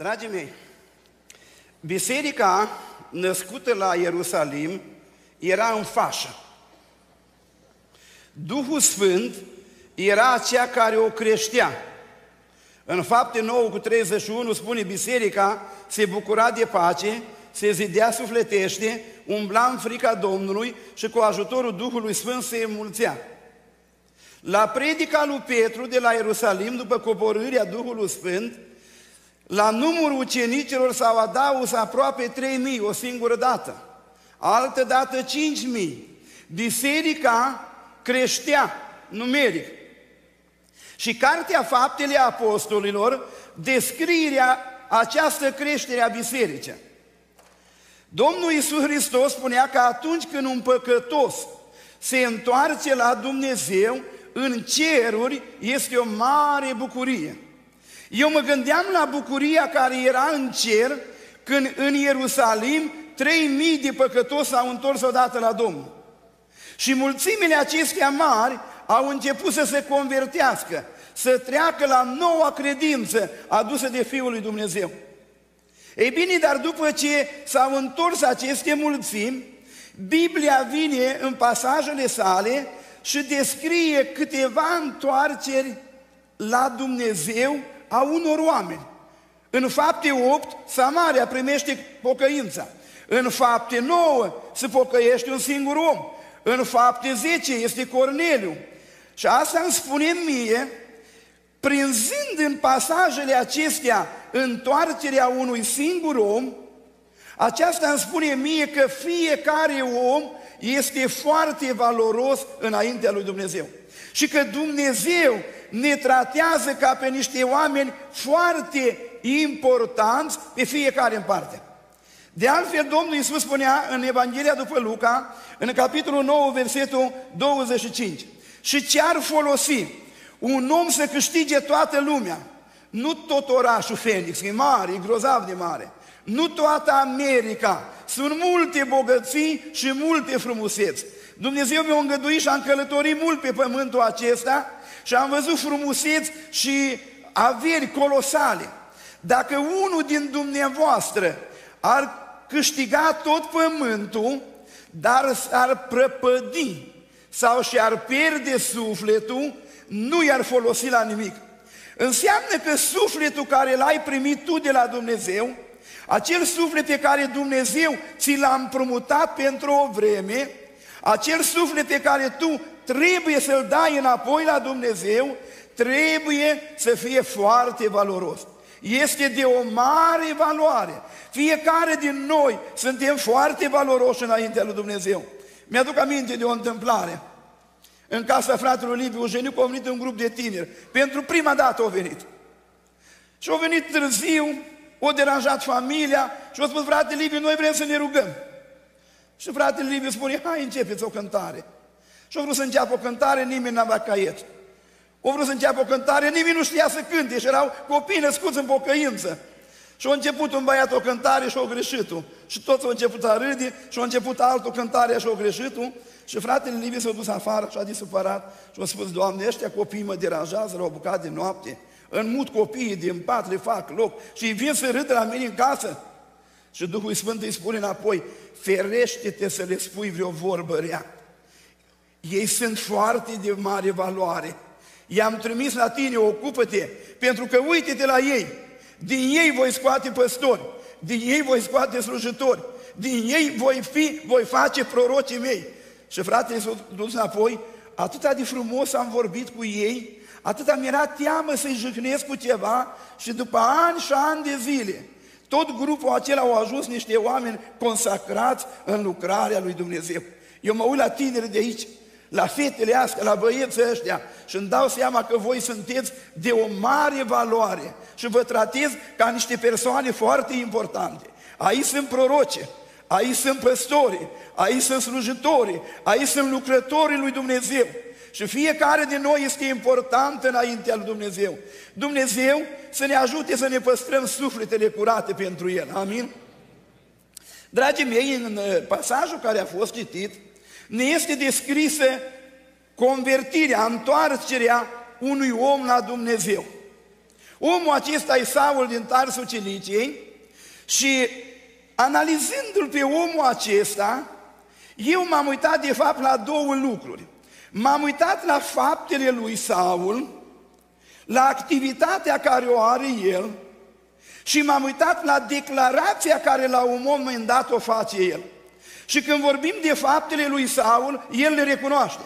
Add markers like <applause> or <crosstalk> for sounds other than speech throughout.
Dragii mei, biserica născută la Ierusalim era în fașă. Duhul Sfânt era aceea care o creștea. În fapte 9 cu 31 spune biserica se bucura de pace, se zidea sufletește, umbla în frica Domnului și cu ajutorul Duhului Sfânt se înmulțea. La predica lui Petru de la Ierusalim, după coborârea Duhului Sfânt, la numărul ucenicilor s-au adaus aproape 3.000 o singură dată, altă dată 5.000. Biserica creștea numeric. Și Cartea Faptele Apostolilor descrierea această creștere a bisericii. Domnul Iisus Hristos spunea că atunci când un păcătos se întoarce la Dumnezeu, în ceruri este o mare bucurie. Eu mă gândeam la bucuria care era în cer când în Ierusalim 3000 de păcătoși s-au întors odată la Domnul. Și mulțimile acestea mari au început să se convertească, să treacă la noua credință adusă de Fiul lui Dumnezeu. Ei bine, dar după ce s-au întors aceste mulțimi, Biblia vine în pasajele sale și descrie câteva întoarceri la Dumnezeu a unor oameni. În fapte 8, Samaria primește pocăința. În fapte 9 se pocăiește un singur om. În fapte 10 este Corneliu. Și asta îmi spune mie, prinzând în pasajele acestea întoarcerea unui singur om, aceasta îmi spune mie că fiecare om este foarte valoros înaintea lui Dumnezeu. Și că Dumnezeu ne tratează ca pe niște oameni foarte importanți pe fiecare în parte. De altfel, Domnul Iisus spunea în Evanghelia după Luca, în capitolul 9, versetul 25, și ce ar folosi un om să câștige toată lumea, nu tot orașul Phoenix, e mare, e grozav de mare, nu toată America, sunt multe bogății și multe frumuseți. Dumnezeu mi-a îngăduit și am călătorit mult pe pământul acesta și am văzut frumuseți și averi colosale. Dacă unul din dumneavoastră ar câștiga tot pământul, dar s-ar prăpădi sau și-ar pierde sufletul, nu i-ar folosi la nimic. Înseamnă că sufletul care l-ai primit tu de la Dumnezeu, acel suflet pe care Dumnezeu ți l-a împrumutat pentru o vreme, acel suflet pe care tu trebuie să-l dai înapoi la Dumnezeu, trebuie să fie foarte valoros. Este de o mare valoare. Fiecare din noi suntem foarte valoroși înaintea lui Dumnezeu. Mi-aduc aminte de o întâmplare. În casa fratelui Liviu Eugeniu a venit un grup de tineri. Pentru prima dată au venit. Și au venit târziu, o deranjat familia și au spus, frate Liviu, noi vrem să ne rugăm. Și fratele Liviu spune, hai începeți o cântare. Și au vrut să înceapă o cântare, nimeni n-avea caiet. Au vrut să înceapă o cântare, nimeni nu știa să cânte și erau copii născuți în pocăință. Și a început un băiat o cântare și au greșit-o. Și toți au început a râde și a început altul cântare și au greșit-o. Și fratele Liviu s-a dus afară și a zis supărat și a spus, Doamne, ăștia copii mă deranjează la o bucată de noapte. Înmut copiii din pat, le fac loc și îi vin să râdă la mine în casă. Și Duhul Sfânt îi spune înapoi, ferește-te să le spui vreo vorbă rea. Ei sunt foarte de mare valoare. I-am trimis la tine, ocupă-te, pentru că uite-te la ei. Din ei voi scoate păstori, din ei voi scoate slujitori, din ei voi fi, voi face prorocii mei. Și fratele s-a dus înapoi, atât de frumos am vorbit cu ei, atât mi-era teamă să-i jâcnesc cu ceva și după ani și ani de zile, tot grupul acela au ajuns niște oameni consacrați în lucrarea lui Dumnezeu. Eu mă uit la tineri de aici, la fetele astea, la băieții ăștia și îmi dau seama că voi sunteți de o mare valoare și vă tratez ca niște persoane foarte importante. Aici sunt proroce, aici sunt păstori, aici sunt slujitori, aici sunt lucrătorii lui Dumnezeu. Și fiecare din noi este important înaintea lui Dumnezeu. Dumnezeu să ne ajute să ne păstrăm sufletele curate pentru El. Amin? Dragii mei, în uh, pasajul care a fost citit, ne este descrisă convertirea, întoarcerea unui om la Dumnezeu. Omul acesta e Saul din Tarsul Ciliciei și analizându-l pe omul acesta, eu m-am uitat de fapt la două lucruri. M-am uitat la faptele lui Saul, la activitatea care o are el și m-am uitat la declarația care la un moment dat o face el. Și când vorbim de faptele lui Saul, el le recunoaște.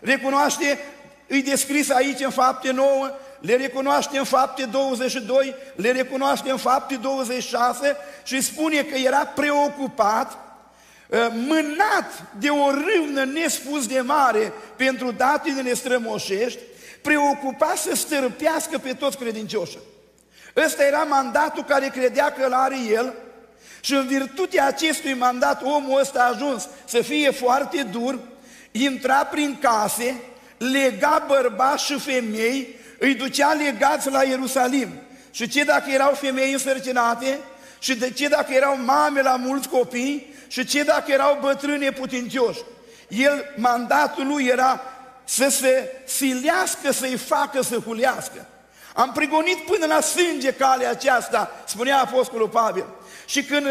Recunoaște, îi descris aici în fapte 9, le recunoaște în fapte 22, le recunoaște în fapte 26 și spune că era preocupat, ă, mânat de o râvnă nespus de mare pentru datinele strămoșești, preocupat să stărpească pe toți credincioșii. Ăsta era mandatul care credea că îl are el și în virtutea acestui mandat omul ăsta a ajuns să fie foarte dur, intra prin case, lega bărbați și femei, îi ducea legați la Ierusalim. Și ce dacă erau femei însărcinate? Și de ce dacă erau mame la mulți copii? Și ce dacă erau bătrâni putincioși? El, mandatul lui era să se silească, să-i facă să hulească. Am prigonit până la sânge calea aceasta, spunea Apostolul Pavel. Și când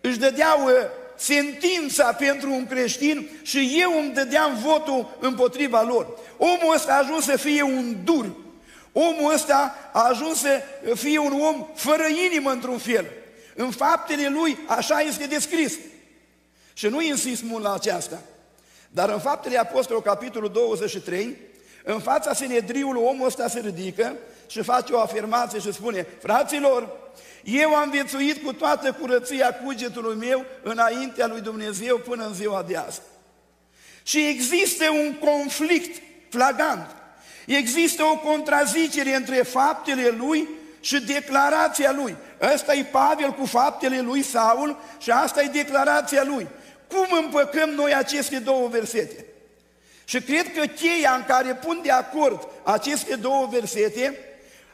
își dădeau sentința pentru un creștin și eu îmi dădeam votul împotriva lor. Omul ăsta a ajuns să fie un dur. Omul ăsta a ajuns să fie un om fără inimă într-un fel. În faptele lui așa este descris. Și nu insist mult la aceasta. Dar în faptele Apostolului, capitolul 23, în fața Sinedriului omul ăsta se ridică și face o afirmație și spune, fraților, eu am viețuit cu toată curăția cugetului meu înaintea lui Dumnezeu până în ziua de azi. Și există un conflict flagant. Există o contrazicere între faptele lui și declarația lui. Ăsta e Pavel cu faptele lui Saul și asta e declarația lui. Cum împăcăm noi aceste două versete? Și cred că cheia în care pun de acord aceste două versete,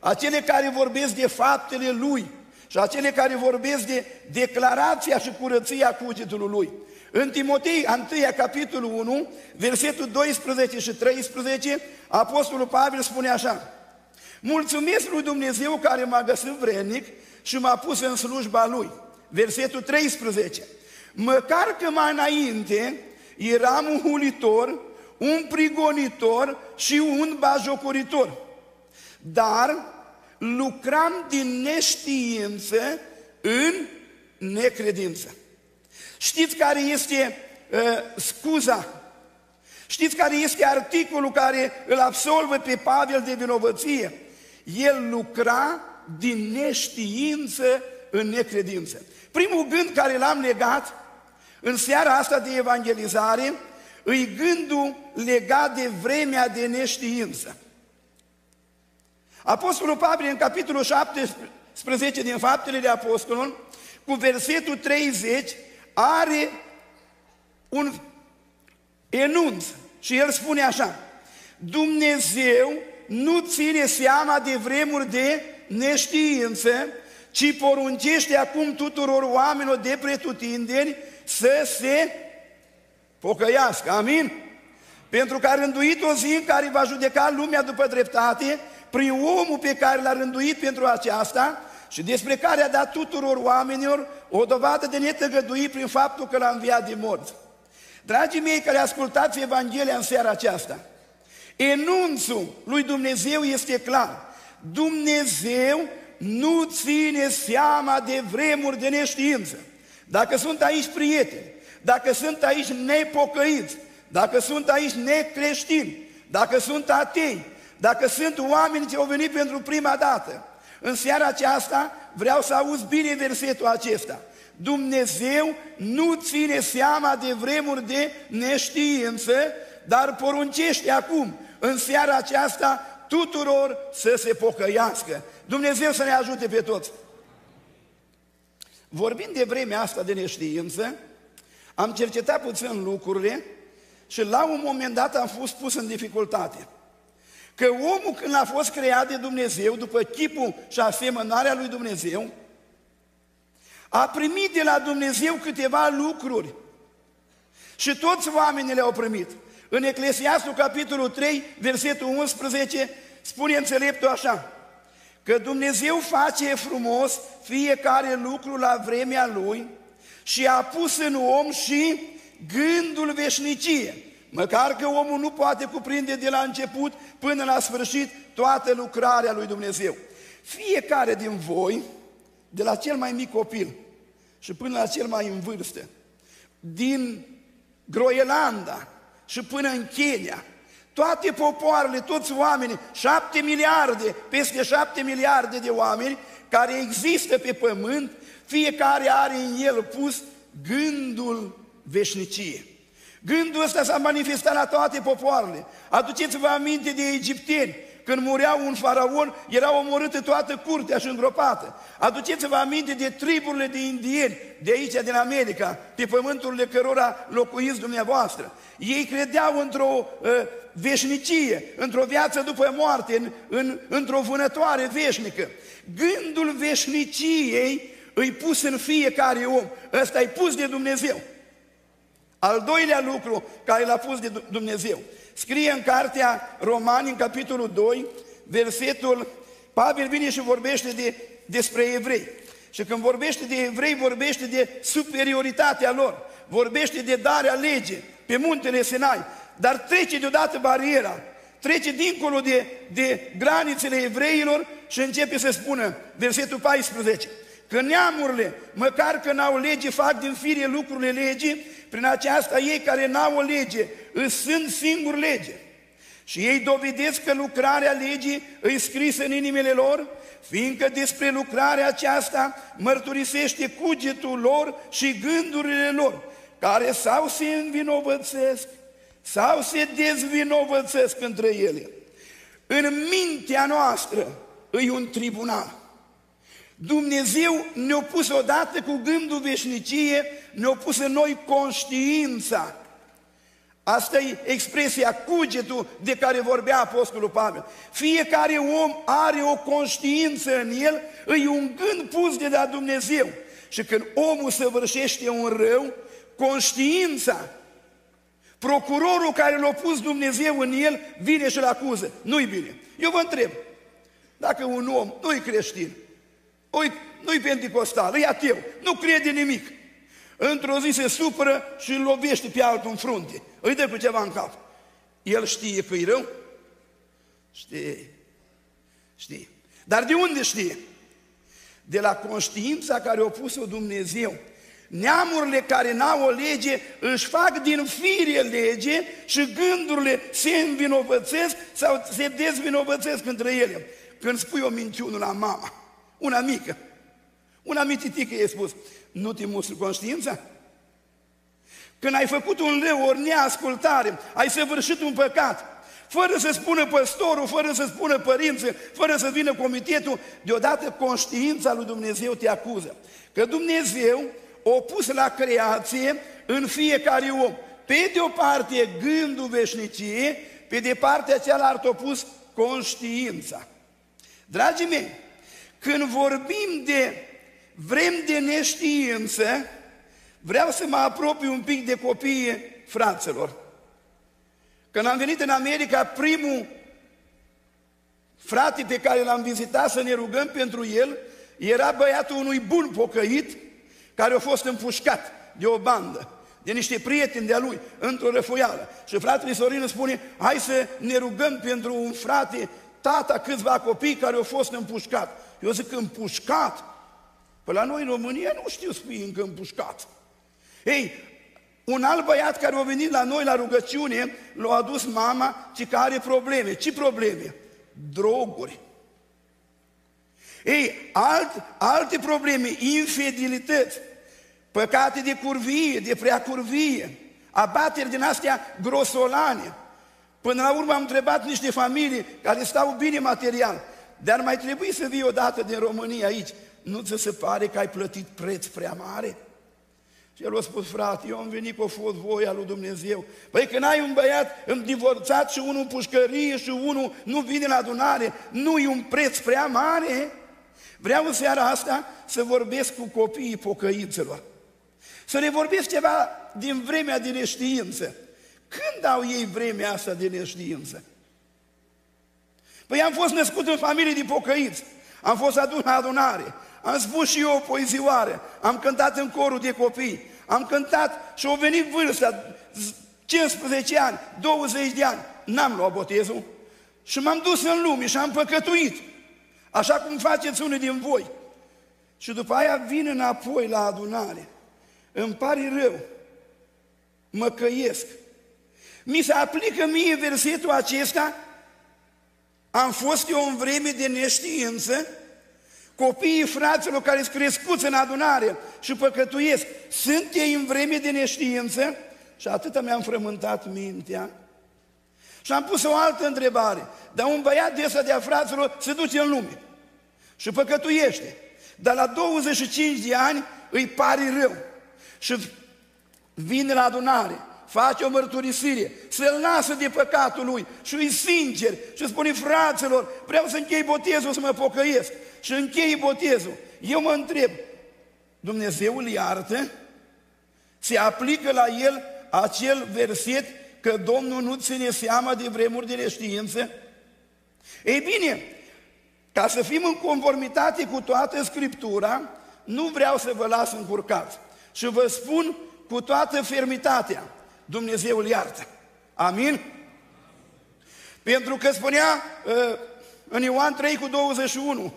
acele care vorbesc de faptele lui și acele care vorbesc de declarația și curăția cugetului lui. În Timotei, 1 capitolul 1, versetul 12 și 13, Apostolul Pavel spune așa, Mulțumesc lui Dumnezeu care m-a găsit vrednic și m-a pus în slujba lui. Versetul 13, Măcar că mai înainte eram un hulitor, un prigonitor și un bajocoritor. Dar lucram din neștiință în necredință. Știți care este uh, scuza? Știți care este articolul care îl absolvă pe Pavel de vinovăție? El lucra din neștiință în necredință. Primul gând care l-am legat în seara asta de evangelizare îi gândul legat de vremea de neștiință. Apostolul Pavel în capitolul 17 din Faptele de Apostolul, cu versetul 30, are un enunț și el spune așa, Dumnezeu nu ține seama de vremuri de neștiință, ci poruncește acum tuturor oamenilor de pretutindeni să se pocăiască. Amin? Pentru că a rânduit o zi în care va judeca lumea după dreptate, prin omul pe care l-a rânduit pentru aceasta și despre care a dat tuturor oamenilor o dovadă de netăgăduit prin faptul că l-a înviat din morți. Dragii mei care ascultați Evanghelia în seara aceasta, enunțul lui Dumnezeu este clar. Dumnezeu nu ține seama de vremuri de neștiință. Dacă sunt aici prieteni, dacă sunt aici nepocăiți, dacă sunt aici necreștini, dacă sunt atei, dacă sunt oameni ce au venit pentru prima dată, în seara aceasta vreau să auzi bine versetul acesta. Dumnezeu nu ține seama de vremuri de neștiință, dar poruncește acum, în seara aceasta, tuturor să se pocăiască. Dumnezeu să ne ajute pe toți. Vorbind de vremea asta de neștiință, am cercetat puțin lucrurile și la un moment dat am fost pus în dificultate. Că omul când a fost creat de Dumnezeu, după chipul și asemănarea lui Dumnezeu, a primit de la Dumnezeu câteva lucruri. Și toți oamenii le-au primit. În Eclesiastul, capitolul 3, versetul 11, spune înțeleptul așa, că Dumnezeu face frumos fiecare lucru la vremea Lui și a pus în om și gândul veșnicie. Măcar că omul nu poate cuprinde de la început până la sfârșit toată lucrarea lui Dumnezeu. Fiecare din voi, de la cel mai mic copil și până la cel mai în vârstă, din Groenlanda și până în Kenya, toate popoarele, toți oamenii, șapte miliarde, peste șapte miliarde de oameni care există pe pământ, fiecare are în el pus gândul veșnicie. Gândul ăsta s-a manifestat la toate popoarele. Aduceți-vă aminte de egipteni. Când murea un faraon, era omorâtă toată curtea și îngropată. Aduceți-vă aminte de triburile de indieni de aici, din America, pe pământurile cărora locuiți dumneavoastră. Ei credeau într-o uh, veșnicie, într-o viață după moarte, în, în, într-o vânătoare veșnică. Gândul veșniciei îi pus în fiecare om. Ăsta e pus de Dumnezeu. Al doilea lucru care l-a pus de Dumnezeu. Scrie în cartea Romani, în capitolul 2, versetul, Pavel vine și vorbește de, despre evrei. Și când vorbește de evrei, vorbește de superioritatea lor, vorbește de darea lege pe muntele Sinai, dar trece deodată bariera, trece dincolo de, de granițele evreilor și începe să spună, versetul 14, că neamurile, măcar că n-au lege, fac din fire lucrurile legii, prin aceasta ei care n-au o lege, îți sunt singur lege. Și ei dovedesc că lucrarea legii îi scrisă în inimile lor, fiindcă despre lucrarea aceasta mărturisește cugetul lor și gândurile lor, care sau se învinovățesc, sau se dezvinovățesc între ele. În mintea noastră îi un tribunal. Dumnezeu ne-a pus odată cu gândul veșnicie, ne-a pus în noi conștiința. Asta e expresia, cugetul de care vorbea Apostolul Pavel. Fiecare om are o conștiință în el, e un gând pus de la Dumnezeu. Și când omul săvârșește un rău, conștiința, procurorul care l-a pus Dumnezeu în el, vine și-l acuză. Nu-i bine. Eu vă întreb, dacă un om nu-i creștin, nu-i pentecostal, e ateu, nu crede nimic. Într-o zi se supără și îl lovește pe altul în frunte. Îi dă cu ceva în cap. El știe că e rău? Știe. Știe. Dar de unde știe? De la conștiința care a pus-o Dumnezeu. Neamurile care n-au o lege își fac din fire lege și gândurile se învinovățesc sau se dezvinovățesc între ele. Când spui o minciună la mama, una mică. Una mititică i-a spus, nu te mustru conștiința? Când ai făcut un leu, ori neascultare, ai săvârșit un păcat, fără să spună păstorul, fără să spună părinții, fără să vină comitetul, deodată conștiința lui Dumnezeu te acuză. Că Dumnezeu o pus la creație în fiecare om. Pe de o parte gândul veșnicie, pe de partea cealaltă o pus conștiința. Dragii mei, când vorbim de vrem de neștiință, vreau să mă apropii un pic de copiii fraților. Când am venit în America, primul frate pe care l-am vizitat să ne rugăm pentru el, era băiatul unui bun pocăit care a fost împușcat de o bandă, de niște prieteni de-a lui, într-o răfoială. Și fratele Sorin îmi spune, hai să ne rugăm pentru un frate, tata câțiva copii care au fost împușcat. Eu zic împușcat. Păi la noi în România nu știu spui încă împușcat. Ei, un alt băiat care a venit la noi la rugăciune, l-a adus mama, ci că are probleme. Ce probleme? Droguri. Ei, alt, alte probleme, infidelități, păcate de curvie, de prea curvie, abateri din astea grosolane. Până la urmă am întrebat niște familii care stau bine material. Dar mai trebuie să vii odată din România aici. Nu ți se pare că ai plătit preț prea mare? Și el a spus, frate, eu am venit cu o fost voia lui Dumnezeu. Păi când ai un băiat divorțat și unul în pușcărie și unul nu vine la adunare, nu e un preț prea mare? Vreau în seara asta să vorbesc cu copiii pocăințelor. Să le vorbesc ceva din vremea de neștiință. Când au ei vremea asta de neștiință? Păi am fost născut în familie de pocăiți. Am fost adun la adunare, am spus și eu o poezioare, am cântat în corul de copii, am cântat și au venit vârsta, 15 ani, 20 de ani, n-am luat botezul și m-am dus în lume și am păcătuit, așa cum faceți unii din voi. Și după aia vin înapoi la adunare. Îmi pare rău. Mă căiesc. Mi se aplică mie versetul acesta. Am fost eu în vreme de neștiință. Copiii fraților care sunt crescuți în adunare și păcătuiesc, sunt ei în vreme de neștiință? Și atâta mi-am frământat mintea. Și am pus o altă întrebare. Dar un băiat de ăsta de fraților se duce în lume și păcătuiește. Dar la 25 de ani îi pare rău și vine la adunare, face o mărturisire, se lasă de păcatul lui și îi sincer și spune, fraților, vreau să închei botezul, să mă pocăiesc și închei botezul. Eu mă întreb, Dumnezeu îl iartă? Se aplică la el acel verset că Domnul nu ține seama de vremuri de neștiință? Ei bine, ca să fim în conformitate cu toată Scriptura, nu vreau să vă las încurcați. Și vă spun cu toată fermitatea, Dumnezeu îl iartă. Amin? Pentru că spunea uh, în Ioan 3 cu 21,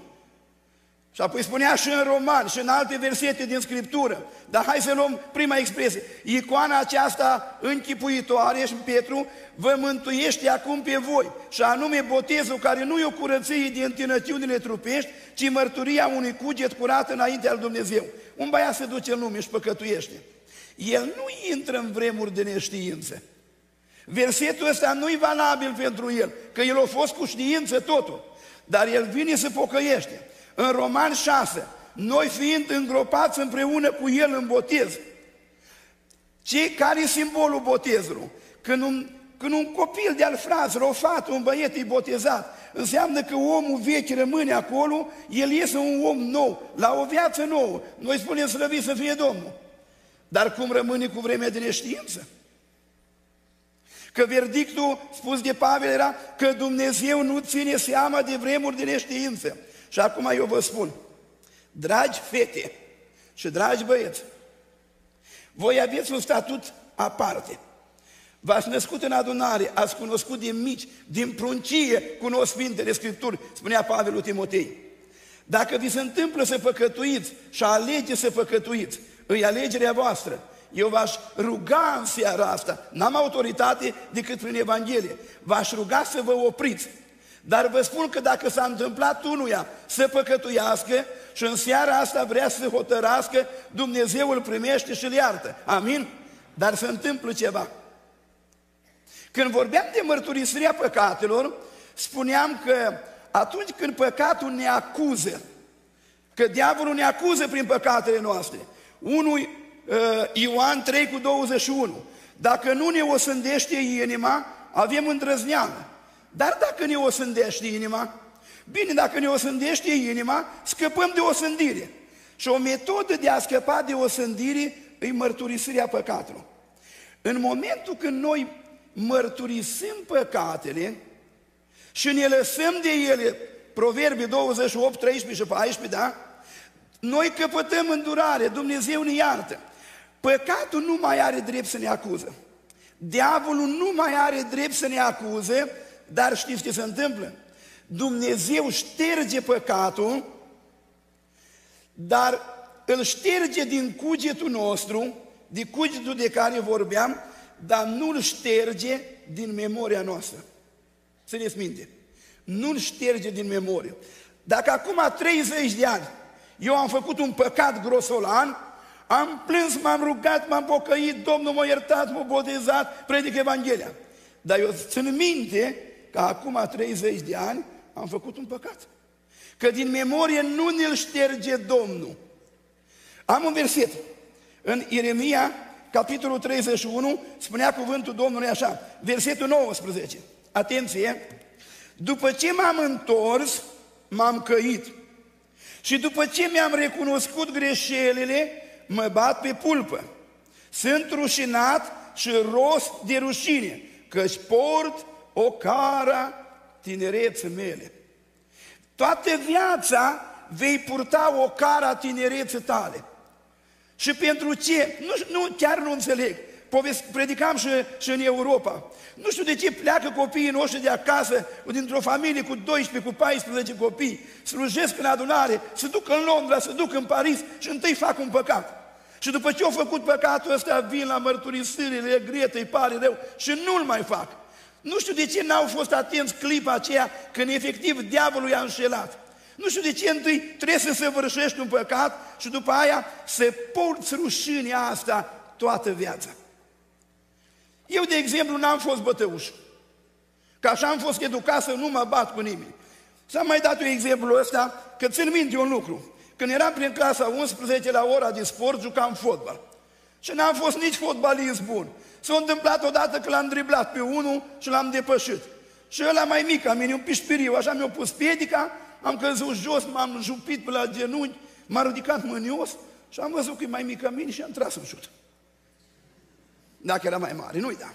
și apoi spunea și în roman și în alte versete din Scriptură. Dar hai să luăm prima expresie. Icoana aceasta închipuitoare și Petru vă mântuiește acum pe voi. Și anume botezul care nu e o curăție de întinăciunile trupești, ci mărturia unui cuget curat înainte al Dumnezeu. Un băiat se duce în lume și păcătuiește. El nu intră în vremuri de neștiință. Versetul ăsta nu e valabil pentru el, că el a fost cu știință totul. Dar el vine să pocăiește. În Roman 6, noi fiind îngropați împreună cu El în botez. Ce, care e simbolul botezului? Când un, când un copil de-al fraților, o fată, un băiet e botezat, înseamnă că omul vechi rămâne acolo, el iese un om nou, la o viață nouă. Noi spunem slăvit să fie Domnul. Dar cum rămâne cu vremea de neștiință? Că verdictul spus de Pavel era că Dumnezeu nu ține seama de vremuri de neștiință. Și acum eu vă spun, dragi fete și dragi băieți, voi aveți un statut aparte. V-ați născut în adunare, ați cunoscut din mici, din pruncie, cunosc Sfintele Scripturi, spunea Pavel lui Timotei. Dacă vi se întâmplă să păcătuiți și alege să păcătuiți, îi alegerea voastră. Eu v-aș ruga în seara asta, n-am autoritate decât prin Evanghelie, v-aș ruga să vă opriți dar vă spun că dacă s-a întâmplat unuia să păcătuiască și în seara asta vrea să se hotărască, Dumnezeu îl primește și îl iartă. Amin? Dar se întâmplă ceva. Când vorbeam de mărturisirea păcatelor, spuneam că atunci când păcatul ne acuză, că diavolul ne acuză prin păcatele noastre, unul uh, Ioan 3 cu 21, dacă nu ne osândește inima, avem îndrăzneală. Dar dacă ne osândește inima, bine, dacă ne osândește inima, scăpăm de osândire. Și o metodă de a scăpa de osândire e mărturisirea păcatelor. În momentul când noi mărturisim păcatele și ne lăsăm de ele, Proverbii 28, 13 și 14, da? Noi căpătăm îndurare, Dumnezeu ne iartă. Păcatul nu mai are drept să ne acuză. Diavolul nu mai are drept să ne acuze dar știți ce se întâmplă? Dumnezeu șterge păcatul, dar îl șterge din cugetul nostru, din cugetul de care vorbeam, dar nu îl șterge din memoria noastră. Să ne minte. Nu îl șterge din memorie. Dacă acum 30 de ani eu am făcut un păcat grosolan, am plâns, m-am rugat, m-am pocăit, Domnul m-a iertat, m-a botezat, predic Evanghelia. Dar eu țin minte că acum 30 de ani am făcut un păcat. Că din memorie nu ne-l șterge Domnul. Am un verset. În Ieremia, capitolul 31, spunea cuvântul Domnului așa, versetul 19. Atenție! După ce m-am întors, m-am căit. Și după ce mi-am recunoscut greșelile, mă bat pe pulpă. Sunt rușinat și rost de rușine, căci port o cara tinerețe mele. Toată viața vei purta o cara a tinereții tale. Și pentru ce? Nu, nu, chiar nu înțeleg. Povest, predicam și, și în Europa. Nu știu de ce pleacă copiii noștri de acasă, dintr-o familie cu 12, cu 14 copii, slujesc în adunare, se duc în Londra, se duc în Paris și întâi fac un păcat. Și după ce au făcut păcatul ăsta, vin la mărturisirile, gretă, îi pare rău și nu-l mai fac. Nu știu de ce n-au fost atenți clipa aceea când efectiv diavolul i-a înșelat. Nu știu de ce întâi trebuie să se vărșești un păcat și după aia să porți rușinea asta toată viața. Eu, de exemplu, n-am fost bătăuș. Că așa am fost educat să nu mă bat cu nimeni. S-am mai dat un exemplu ăsta, că țin minte un lucru. Când eram prin clasa 11 la ora de sport, jucam fotbal. Și n-am fost nici fotbalist bun. S-a întâmplat odată că l-am driblat pe unul și l-am depășit. Și ăla mai mic, am un pișpiriu, așa mi-a pus piedica, am căzut jos, m-am jupit pe la genunchi, m-a ridicat mânios și am văzut că e mai mic ca mine și am tras în șut. Dacă era mai mare, nu-i da.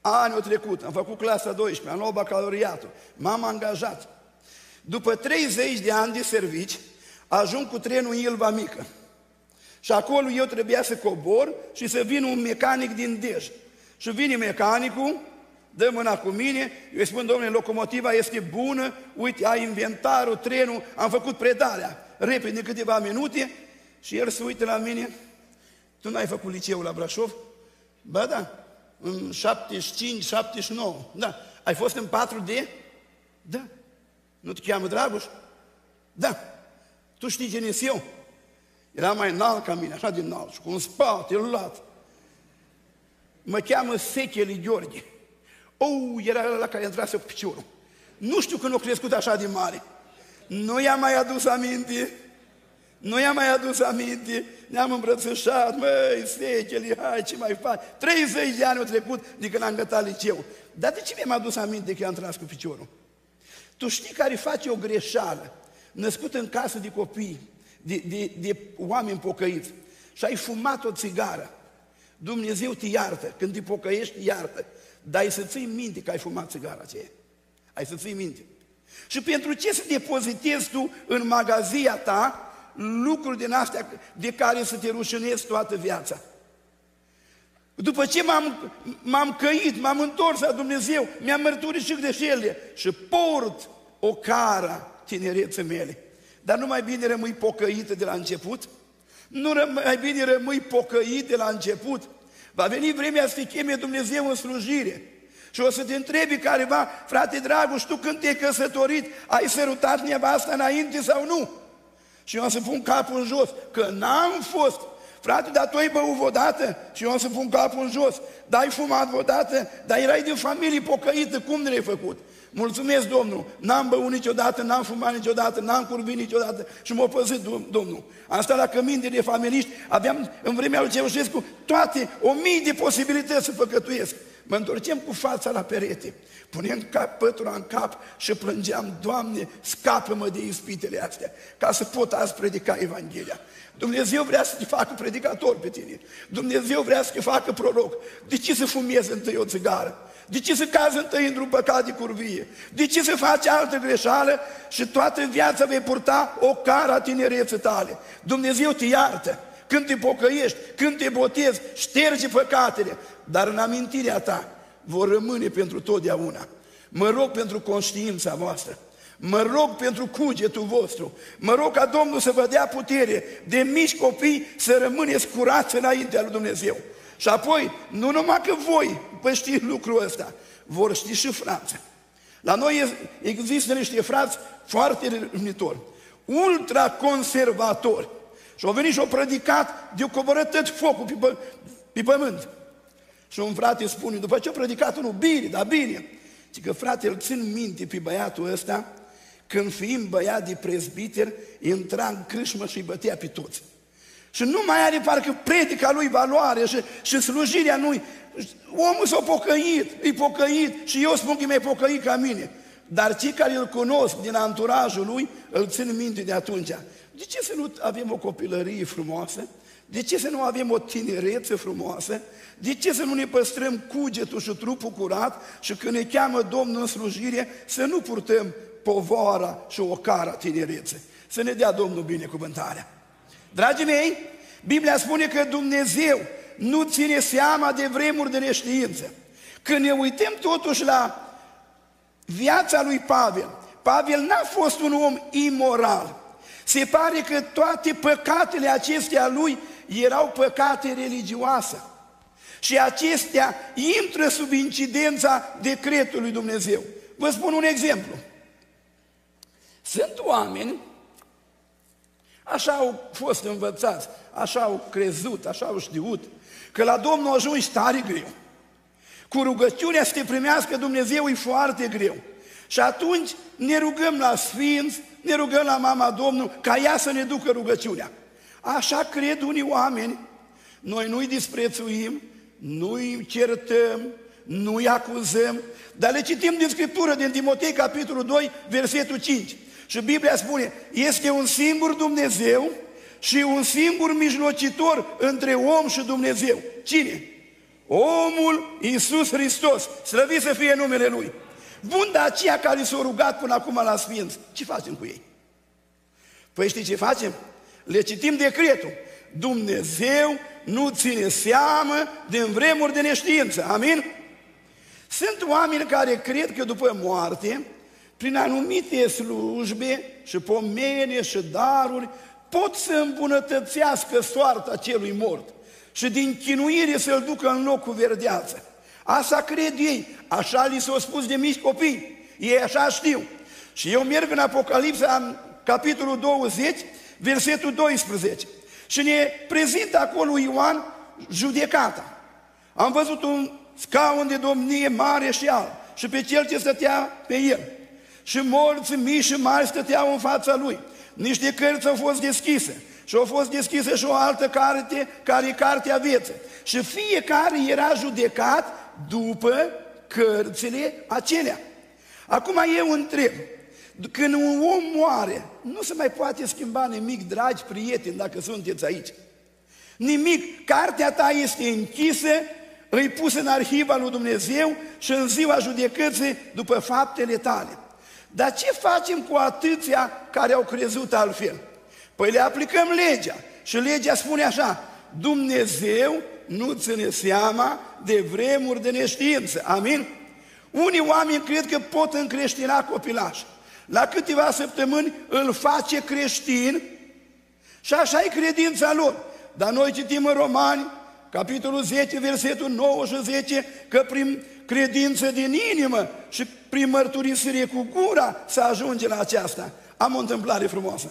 Anul trecut, am făcut clasa 12, am luat bacalaureatul, m-am angajat. După 30 de ani de servici, ajung cu trenul în Ilva Mică. Și acolo eu trebuia să cobor și să vin un mecanic din Dej. Și vine mecanicul, dă mâna cu mine, eu îi spun, domnule, locomotiva este bună, uite, ai inventarul, trenul, am făcut predarea, repede câteva minute și el se uită la mine, tu n-ai făcut liceul la Brașov? Ba da, în 75, 79, da. Ai fost în 4D? Da. Nu te cheamă Dragoș? Da. Tu știi cine sunt eu? Era mai înalt ca mine, așa din înalt, și cu un spate lat. Mă cheamă Secheli Gheorghe. Oh, era la care intrase cu piciorul. Nu știu când a crescut așa de mare. Nu i-a mai adus aminte. Nu i-a mai adus aminte. Ne-am îmbrățișat, măi, Secheli, hai, ce mai faci? 30 de ani au trecut de când am gătat liceu. Dar de ce mi-am adus aminte că i-am tras cu piciorul? Tu știi care face o greșeală, născut în casă de copii, de, de, de oameni pocăiți, și ai fumat o țigară, Dumnezeu te iartă, când te pocăiești, iartă, dar ai să ții minte că ai fumat țigara aceea. Ai să ții minte. Și pentru ce să depozitezi tu în magazia ta lucruri din astea de care să te rușinezi toată viața? După ce m-am, m-am căit, m-am întors la Dumnezeu, mi-am mărturisit greșelile și port o cara tinerețe mele. Dar nu mai bine rămâi pocăită de la început? Nu mai bine rămâi pocăit de la început? Va veni vremea să te cheme Dumnezeu în slujire. Și o să te întrebi careva, frate Dragoș, tu când te-ai căsătorit, ai sărutat nevasta înainte sau nu? Și eu o să pun capul în jos, că n-am fost Frate, dar tu ai băut vodată? Și eu o să pun capul în jos. Dar ai fumat vodată? Dar erai din familie pocăită, cum ne ai făcut? Mulțumesc, Domnul, n-am băut niciodată, n-am fumat niciodată, n-am curbit niciodată și m-a păzit Domnul. Am stat la căminte de familiști, aveam în vremea lui Ceaușescu toate, o mii de posibilități să păcătuiesc. Mă întorceam cu fața la perete, puneam cap, pătura în cap și plângeam, Doamne, scapă-mă de ispitele astea, ca să pot azi predica Evanghelia. Dumnezeu vrea să te facă predicator pe tine. Dumnezeu vrea să te facă proroc. De ce să fumezi întâi o țigară? De ce să cazi întâi într-un păcat de curvie? De ce să faci altă greșeală și toată viața vei purta o cara a tinereții tale? Dumnezeu te iartă. Când te pocăiești, când te botezi, ștergi păcatele, dar în amintirea ta vor rămâne pentru totdeauna. Mă rog pentru conștiința voastră. Mă rog pentru cugetul vostru. Mă rog ca Domnul să vă dea putere de mici copii să rămâneți curați înaintea lui Dumnezeu. Și apoi, nu numai că voi vă știți lucrul ăsta, vor ști și frații. La noi există niște frați foarte rănitori, ultraconservatori. Și au venit și au predicat de-o coborât tot focul pe, pă, pe pământ. Și un frate spune, după ce a predicat unul, bine, dar bine. Și că frate, îl țin minte pe băiatul ăsta, când fiind băiat de prezbiter, intra în crâșmă și îi bătea pe toți. Și nu mai are parcă predica lui valoare și, și slujirea lui. Omul s-a pocăit, e pocăit și eu spun că mi-ai pocăit ca mine. Dar cei care îl cunosc din anturajul lui, îl țin minte de atunci. De ce să nu avem o copilărie frumoasă? De ce să nu avem o tinerețe frumoasă? De ce să nu ne păstrăm cugetul și trupul curat și când ne cheamă Domnul în slujire să nu purtăm povara și o cara tinerețe. Să ne dea Domnul binecuvântarea. Dragii mei, Biblia spune că Dumnezeu nu ține seama de vremuri de neștiință. Când ne uităm totuși la viața lui Pavel, Pavel n-a fost un om imoral. Se pare că toate păcatele acestea lui erau păcate religioase. Și acestea intră sub incidența decretului lui Dumnezeu. Vă spun un exemplu. Sunt oameni, așa au fost învățați, așa au crezut, așa au știut, că la Domnul ajungi tare greu. Cu rugăciunea să te primească Dumnezeu e foarte greu. Și atunci ne rugăm la Sfinți, ne rugăm la Mama Domnul, ca ea să ne ducă rugăciunea. Așa cred unii oameni, noi nu-i disprețuim, nu-i certăm, nu-i acuzăm, dar le citim din Scriptură, din Timotei, capitolul 2, versetul 5. Și Biblia spune, este un singur Dumnezeu și un singur mijlocitor între om și Dumnezeu. Cine? Omul Iisus Hristos, slăvit să fie numele Lui. Bun, dar aceia care s-au rugat până acum la Sfinți, ce facem cu ei? Păi știi ce facem? Le citim decretul. Dumnezeu nu ține seamă din vremuri de neștiință. Amin? Sunt oameni care cred că după moarte, prin anumite slujbe și pomene și daruri, pot să îmbunătățească soarta celui mort și din chinuire să-l ducă în loc cu verdeață. Asta cred ei, așa li s-a spus de mici copii, ei așa știu. Și eu merg în Apocalipsa, în capitolul 20, versetul 12. Și ne prezintă acolo Ioan judecata. Am văzut un scaun de domnie mare și alb și pe cel ce stătea pe el. Și morți mici și mari stăteau în fața lui. Niște cărți au fost deschise și au fost deschise și o altă carte, care e cartea vieții. Și fiecare era judecat după cărțile acelea. Acum eu întreb, când un om moare, nu se mai poate schimba nimic, dragi prieteni, dacă sunteți aici. Nimic. Cartea ta este închisă, îi pus în arhiva lui Dumnezeu și în ziua judecății după faptele tale. Dar ce facem cu atâția care au crezut altfel? Păi le aplicăm legea. Și legea spune așa, Dumnezeu nu ține seama de vremuri de neștiință. Amin? Unii oameni cred că pot încreștina copilași. La câteva săptămâni îl face creștin și așa e credința lor. Dar noi citim în Romani, capitolul 10, versetul 9 și 10, că prin credință din inimă și prin mărturisire cu gura să ajunge la aceasta. Am o întâmplare frumoasă.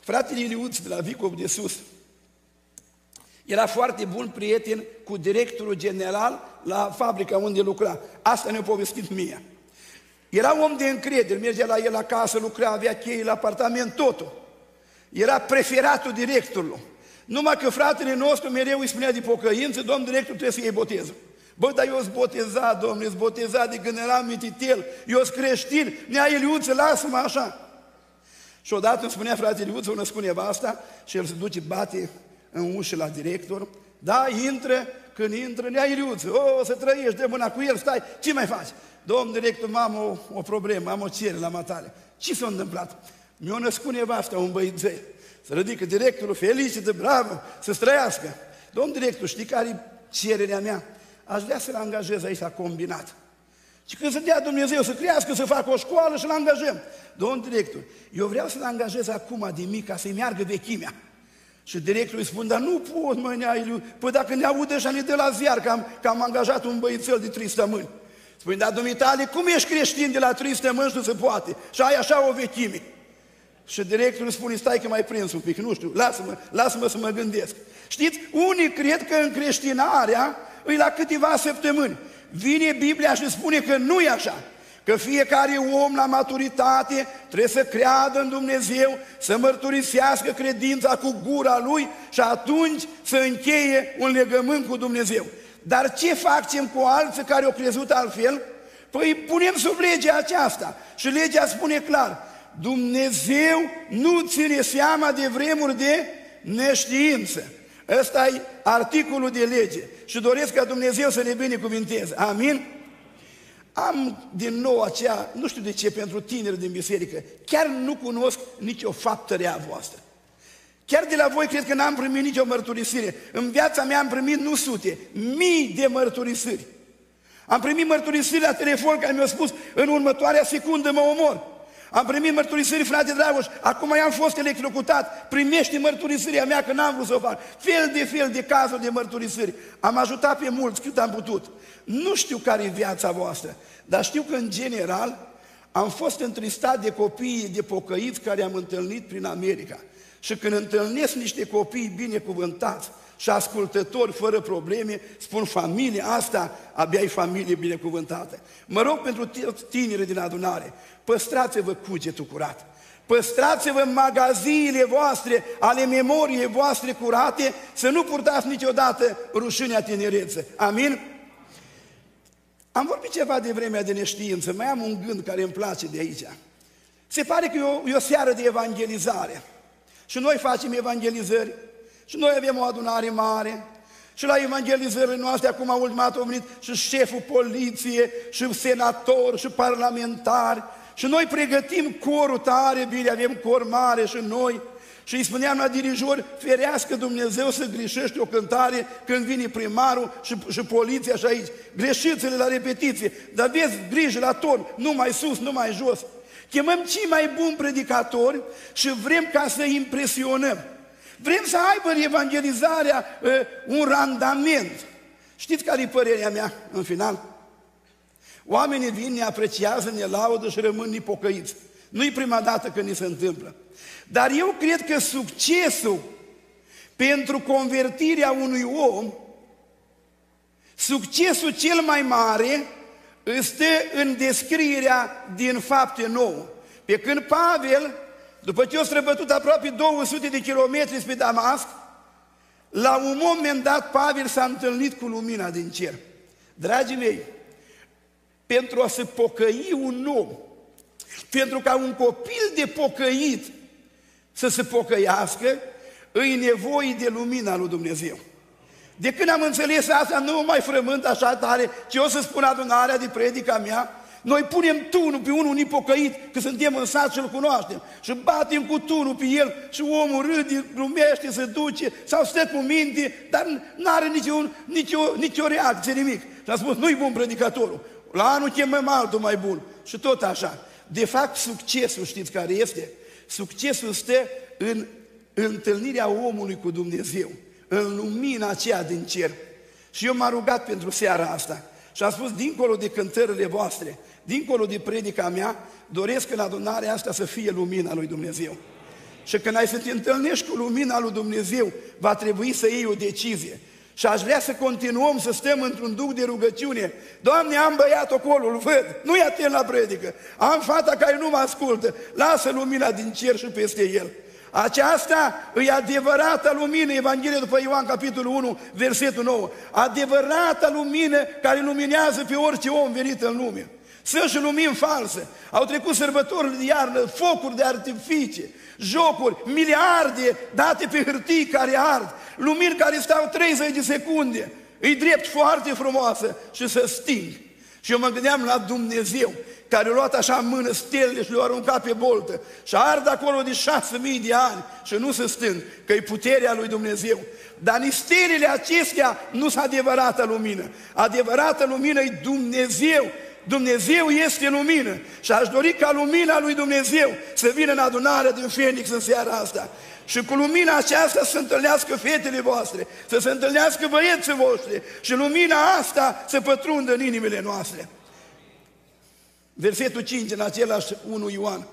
Fratele Iliuț de la Vicov de Sus era foarte bun prieten cu directorul general la fabrica unde lucra. Asta ne-a povestit mie. Era om de încredere, mergea la el acasă, lucra, avea chei la apartament, totul. Era preferatul directorului. Numai că fratele nostru mereu îi spunea de pocăință, domn director trebuie să iei botezul. Bă, dar eu sunt botezat, domnule, sunt botezat de când eram mititel, eu sunt creștin, nea Iliuță, lasă-mă așa. Și odată îmi spunea fratele Iliuță, o spune asta, și el se duce, bate în ușă la director, da, intră, când intră, nea Iliuță, o, să trăiești de mâna cu el, stai, ce mai faci? Domn director, am o, o problemă, am o cerere la matale. Ce s-a întâmplat? Mi-a născut nevasta un băițel. Să ridică directorul, felicită, bravo, să străiască. Domn director, știi care e cererea mea? Aș vrea să-l angajez aici la combinat. Și când să dea Dumnezeu să crească, să facă o școală și-l angajăm. Domn director, eu vreau să-l angajez acum de mic ca să-i meargă vechimea. Și directorul îi spune, dar nu pot, mă, Neailu, păi dacă ne audă așa ne dă la ziar că am, că am angajat un băițel de 300 mâini. Spune, dar dumitale, cum ești creștin de la 300 mâini și nu se poate? Și ai așa o vechime. Și directorul spune, stai că mai prins un pic, nu știu, lasă-mă, lasă-mă să mă gândesc. Știți, unii cred că încreștinarea îi la câteva săptămâni. Vine Biblia și spune că nu e așa că fiecare om la maturitate trebuie să creadă în Dumnezeu, să mărturisească credința cu gura lui și atunci să încheie un legământ cu Dumnezeu. Dar ce facem cu alții care au crezut altfel? Păi punem sub legea aceasta și legea spune clar, Dumnezeu nu ține seama de vremuri de neștiință. Ăsta e articolul de lege și doresc ca Dumnezeu să ne binecuvinteze. Amin? Am din nou aceea, nu știu de ce, pentru tineri din biserică, chiar nu cunosc nicio faptă rea voastră. Chiar de la voi cred că n-am primit nicio mărturisire. În viața mea am primit nu sute, mii de mărturisiri. Am primit mărturisiri la telefon care mi-au spus în următoarea secundă mă omor. Am primit mărturisiri, frate Dragoș, acum i-am fost electrocutat, primește mărturisirea mea că n-am vrut să o fac. Fel de fel de cazuri de mărturisiri. Am ajutat pe mulți cât am putut. Nu știu care e viața voastră, dar știu că în general am fost întristat de copiii de pocăiți care am întâlnit prin America. Și când întâlnesc niște copii binecuvântați și ascultători fără probleme, spun familie, asta abia e familie binecuvântată. Mă rog pentru tineri din adunare, păstrați-vă cugetul curat. Păstrați-vă magaziile voastre, ale memoriei voastre curate, să nu purtați niciodată rușinea tinerețe. Amin? Am vorbit ceva de vremea de neștiință, mai am un gând care îmi place de aici. Se pare că e o, e o seară de evangelizare. Și noi facem evangelizări, și noi avem o adunare mare, și la evangelizările noastre, acum ultimat au venit și șeful poliție, și senator, și parlamentar, și noi pregătim corul tare bine, avem cor mare și noi, și îi spuneam la dirijor, ferească Dumnezeu să greșești o cântare când vine primarul și, și poliția și aici. Greșiți-le la repetiție, dar vezi grijă la ton, nu mai sus, nu mai jos. Chemăm cei mai buni predicatori și vrem ca să impresionăm. Vrem să aibă evangelizarea uh, un randament. Știți care e părerea mea în final? Oamenii vin, ne apreciază, ne laudă și rămân nipocăiți. Nu-i prima dată când ni se întâmplă. Dar eu cred că succesul pentru convertirea unui om, succesul cel mai mare este în descrierea din fapte nouă. Pe când Pavel, după ce a străbătut aproape 200 de kilometri spre Damasc, la un moment dat Pavel s-a întâlnit cu lumina din cer. Dragii mei, pentru a se pocăi un om, pentru ca un copil de pocăit să se pocăiască, îi nevoie de lumina lui Dumnezeu. De când am înțeles asta, nu mai frământ așa tare ce o să spun adunarea de predica mea, noi punem tunul pe unul nipocăit, că suntem în sat și îl cunoaștem, și batem cu tunul pe el și omul râde, glumește, se duce, sau stă cu minte, dar nu are nicio, nicio, nicio reacție, nimic. Și a spus, nu-i bun predicatorul, la anul chemăm altul mai bun. Și tot așa. De fapt, succesul, știți care este? Succesul stă în întâlnirea omului cu Dumnezeu, în lumina aceea din cer. Și eu m-am rugat pentru seara asta și am spus, dincolo de cântările voastre, dincolo de predica mea, doresc în adunarea asta să fie lumina lui Dumnezeu. Și când ai să te întâlnești cu lumina lui Dumnezeu, va trebui să iei o decizie. Și aș vrea să continuăm să stăm într-un duc de rugăciune. Doamne, am băiat acolo, îl văd, nu-i atent la predică. Am fata care nu mă ascultă, lasă lumina din cer și peste el. Aceasta e adevărata lumină, Evanghelia după Ioan, capitolul 1, versetul 9. Adevărata lumină care luminează pe orice om venit în lume. Sunt și lumini false. Au trecut sărbătorile de iarnă, focuri de artificii, jocuri, miliarde date pe hârtii care ard, lumini care stau 30 de secunde. E drept foarte frumoasă și să sting. Și eu mă gândeam la Dumnezeu, care a luat așa în mână stelele și le-a aruncat pe boltă și ard acolo de șase mii de ani și nu se stâng, că e puterea lui Dumnezeu. Dar nici stelele acestea nu sunt adevărată lumină. Adevărată lumină e Dumnezeu Dumnezeu este lumină și aș dori ca lumina lui Dumnezeu să vină în adunarea din Phoenix în seara asta. Și cu lumina aceasta să se întâlnească fetele voastre, să se întâlnească băieții voștri și lumina asta să pătrundă în inimile noastre. Versetul 5 în același 1 Ioan.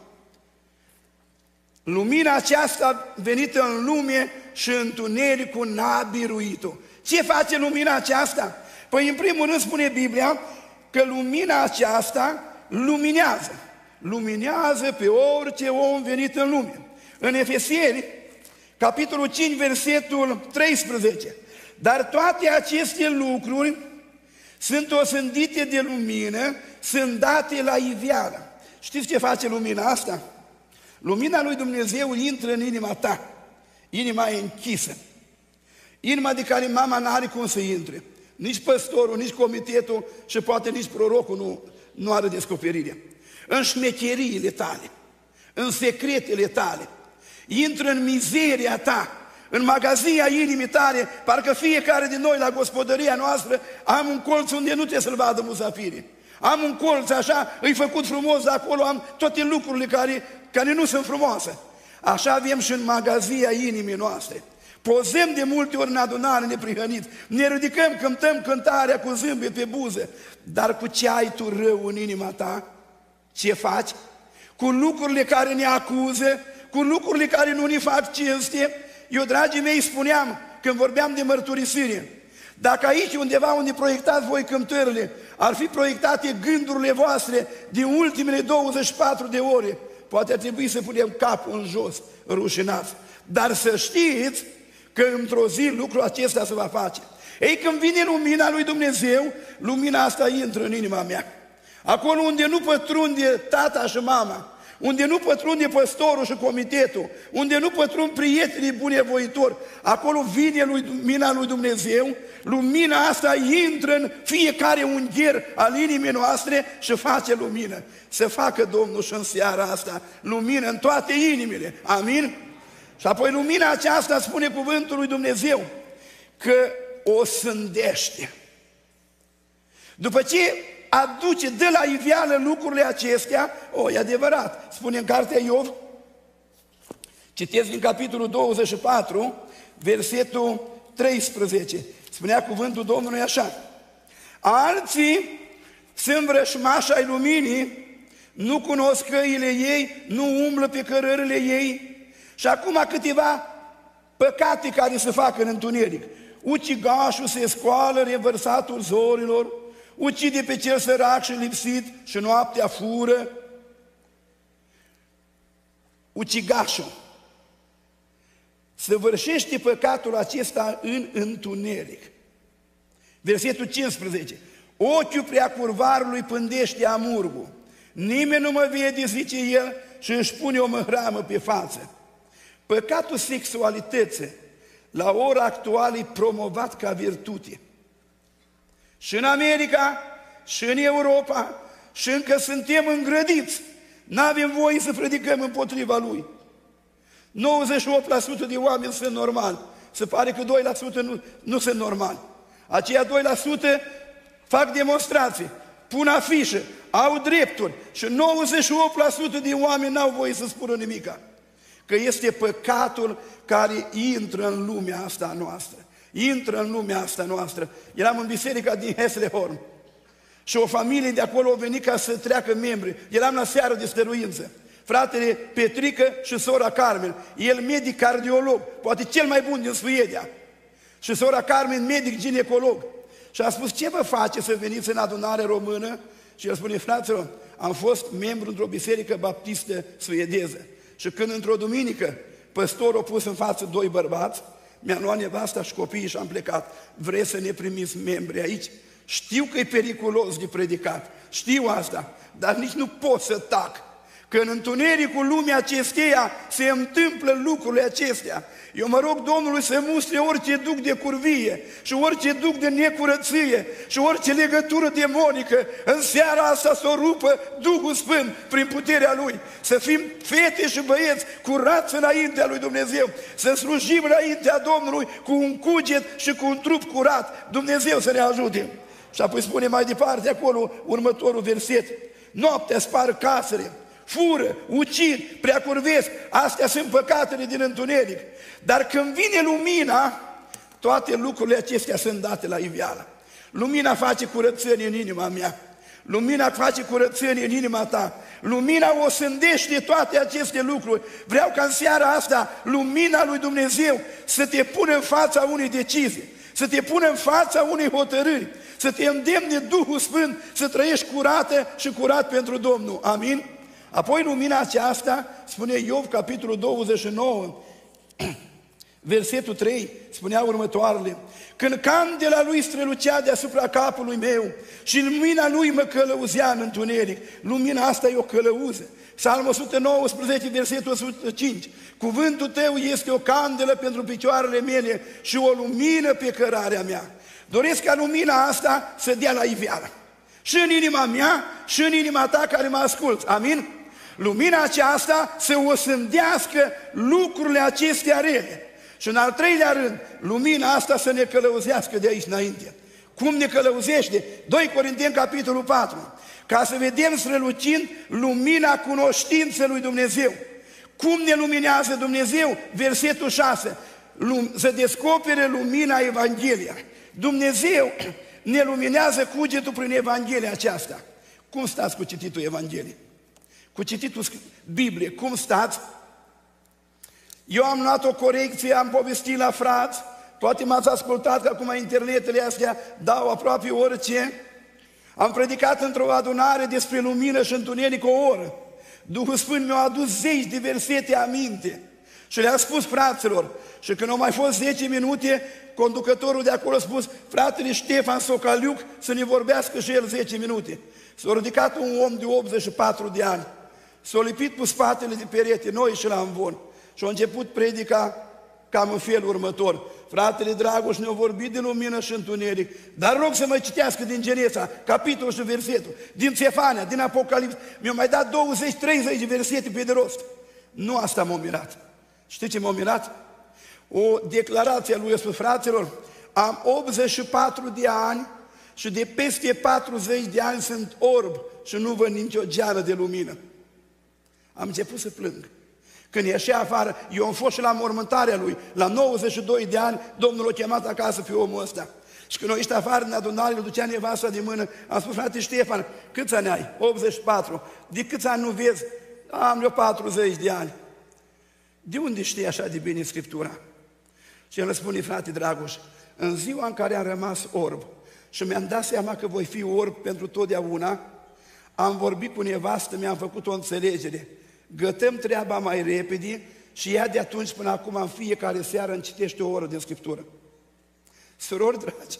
Lumina aceasta venită în lume și întunericul n-a biruit-o. Ce face lumina aceasta? Păi în primul rând spune Biblia că lumina aceasta luminează. Luminează pe orice om venit în lume. În Efesieni, capitolul 5, versetul 13. Dar toate aceste lucruri sunt osândite de lumină, sunt date la iveală. Știți ce face lumina asta? Lumina lui Dumnezeu intră în inima ta. Inima e închisă. Inima de care mama n-are cum să intre. Nici păstorul, nici comitetul și poate nici prorocul nu, nu are descoperire. În șmecheriile tale, în secretele tale, intră în mizeria ta, în magazia inimii tale, parcă fiecare din noi la gospodăria noastră am un colț unde nu trebuie să-l vadă muzafirii. Am un colț așa, îi făcut frumos de acolo, am toate lucrurile care, care nu sunt frumoase. Așa avem și în magazia inimii noastre. Pozăm de multe ori în adunare neprihăniți, ne ridicăm, cântăm cântarea cu zâmbet pe buze, dar cu ce ai tu rău în inima ta? Ce faci? Cu lucrurile care ne acuză, cu lucrurile care nu ne fac cinste. Eu, dragii mei, spuneam, când vorbeam de mărturisire, dacă aici undeva unde proiectați voi cântările, ar fi proiectate gândurile voastre din ultimele 24 de ore, poate ar trebui să punem capul în jos, rușinați. Dar să știți că într-o zi lucrul acesta se va face. Ei, când vine lumina lui Dumnezeu, lumina asta intră în inima mea. Acolo unde nu pătrunde tata și mama, unde nu pătrunde păstorul și comitetul, unde nu pătrund prietenii bunevoitori, acolo vine lui, lumina lui Dumnezeu, lumina asta intră în fiecare ungher al inimii noastre și face lumină. Să facă Domnul și în seara asta lumină în toate inimile. Amin? Și apoi lumina aceasta spune cuvântul lui Dumnezeu că o sândește. După ce aduce de la iveală lucrurile acestea, o, e adevărat, spune în cartea Iov, citesc din capitolul 24, versetul 13, spunea cuvântul Domnului așa, alții sunt vrășmași ai luminii, nu cunosc căile ei, nu umblă pe cărările ei, și acum câteva păcate care se fac în întuneric. Ucigașul se scoală revărsatul zorilor, ucide pe cel sărac și lipsit și noaptea fură. Ucigașul săvârșește păcatul acesta în întuneric. Versetul 15. Ochiul prea curvarului pândește amurgul. Nimeni nu mă vede, zice el, și își pune o măhramă pe față. Păcatul sexualității la ora actuală e promovat ca virtute. Și în America, și în Europa, și încă suntem îngrădiți. N-avem voie să predicăm împotriva lui. 98% de oameni sunt normali. Se pare că 2% nu, nu sunt normali. Aceia 2% fac demonstrații, pun afișe, au drepturi și 98% din oameni n-au voie să spună nimica că este păcatul care intră în lumea asta noastră. Intră în lumea asta noastră. Eram în biserica din Heslehorn și o familie de acolo a venit ca să treacă membri. Eram la seară de stăruință. Fratele Petrică și sora Carmen. El medic cardiolog, poate cel mai bun din Suedia. Și sora Carmen medic ginecolog. Și a spus, ce vă face să veniți în adunare română? Și el spune, fraților, am fost membru într-o biserică baptistă suedeză. Și când într-o duminică păstorul a pus în față doi bărbați, mi-a luat nevasta și copiii și am plecat. Vreți să ne primiți membri aici? Știu că e periculos de predicat, știu asta, dar nici nu pot să tac că în întunericul lumii acesteia se întâmplă lucrurile acestea. Eu mă rog Domnului să mustre orice duc de curvie și orice duc de necurăție și orice legătură demonică în seara asta să o rupă Duhul Sfânt prin puterea Lui. Să fim fete și băieți curați înaintea Lui Dumnezeu, să slujim înaintea Domnului cu un cuget și cu un trup curat. Dumnezeu să ne ajute. Și apoi spune mai departe acolo următorul verset. Noaptea spar casele, fură, ucid, preacurvesc, astea sunt păcatele din întuneric. Dar când vine lumina, toate lucrurile acestea sunt date la iveală. Lumina face curățenie în inima mea. Lumina face curățenie în inima ta. Lumina o sândește toate aceste lucruri. Vreau ca în seara asta lumina lui Dumnezeu să te pună în fața unei decizii, să te pună în fața unei hotărâri, să te îndemne Duhul Sfânt să trăiești curată și curat pentru Domnul. Amin? Apoi lumina aceasta, spune Iov, capitolul 29, <clears throat> versetul 3, spunea următoarele, când candela lui strălucea deasupra capului meu și lumina lui mă călăuzea în întuneric, lumina asta e o călăuză. Psalmul 119, versetul 105, cuvântul tău este o candelă pentru picioarele mele și o lumină pe cărarea mea. Doresc ca lumina asta să dea la iveală Și în inima mea și în inima ta care mă asculți. Amin? Lumina aceasta să osândească lucrurile acestea rele. Și în al treilea rând, lumina asta să ne călăuzească de aici înainte. Cum ne călăuzește? 2 Corinteni, capitolul 4. Ca să vedem strălucind lumina cunoștinței lui Dumnezeu. Cum ne luminează Dumnezeu? Versetul 6. Să descopere lumina Evanghelia. Dumnezeu ne luminează cugetul prin Evanghelia aceasta. Cum stați cu cititul Evangheliei? Cu cititul Biblie, cum stați? Eu am luat o corecție, am povestit la frați, poate m-ați ascultat că acum internetele astea dau aproape orice. Am predicat într-o adunare despre lumină și întuneric o oră. Duhul Sfânt mi-a adus zeci de versete aminte. Și le-a spus fraților. Și când au mai fost 10 minute, conducătorul de acolo a spus, fratele Ștefan Socaliuc să ne vorbească și el 10 minute. S-a ridicat un om de 84 de ani. S-a lipit cu spatele de perete, noi și la învon. Și a început predica cam în felul următor. Fratele Dragoș ne-a vorbit de lumină și întuneric, dar rog să mă citească din Genesa, capitolul și versetul, din Cefania, din Apocalips. Mi-a mai dat 20-30 de versete pe de rost. Nu asta m-a mirat. Știți ce m-a mirat? O declarație a lui spus, fraților, am 84 de ani și de peste 40 de ani sunt orb și nu văd nicio geară de lumină. Am început să plâng. Când ieșea afară, eu am fost și la mormântarea lui. La 92 de ani, Domnul a chemat acasă pe omul ăsta. Și când a ieșit afară în adunare, îl ducea nevasta de mână, am spus, frate Ștefan, câți ani ai? 84. De câți ani nu vezi? Am eu 40 de ani. De unde știi așa de bine Scriptura? Și el spune, frate Dragoș, în ziua în care am rămas orb și mi-am dat seama că voi fi orb pentru totdeauna, am vorbit cu nevastă, mi-am făcut o înțelegere. Gătăm treaba mai repede și ea de atunci până acum în fiecare seară îmi citește o oră de Scriptură. Surori dragi,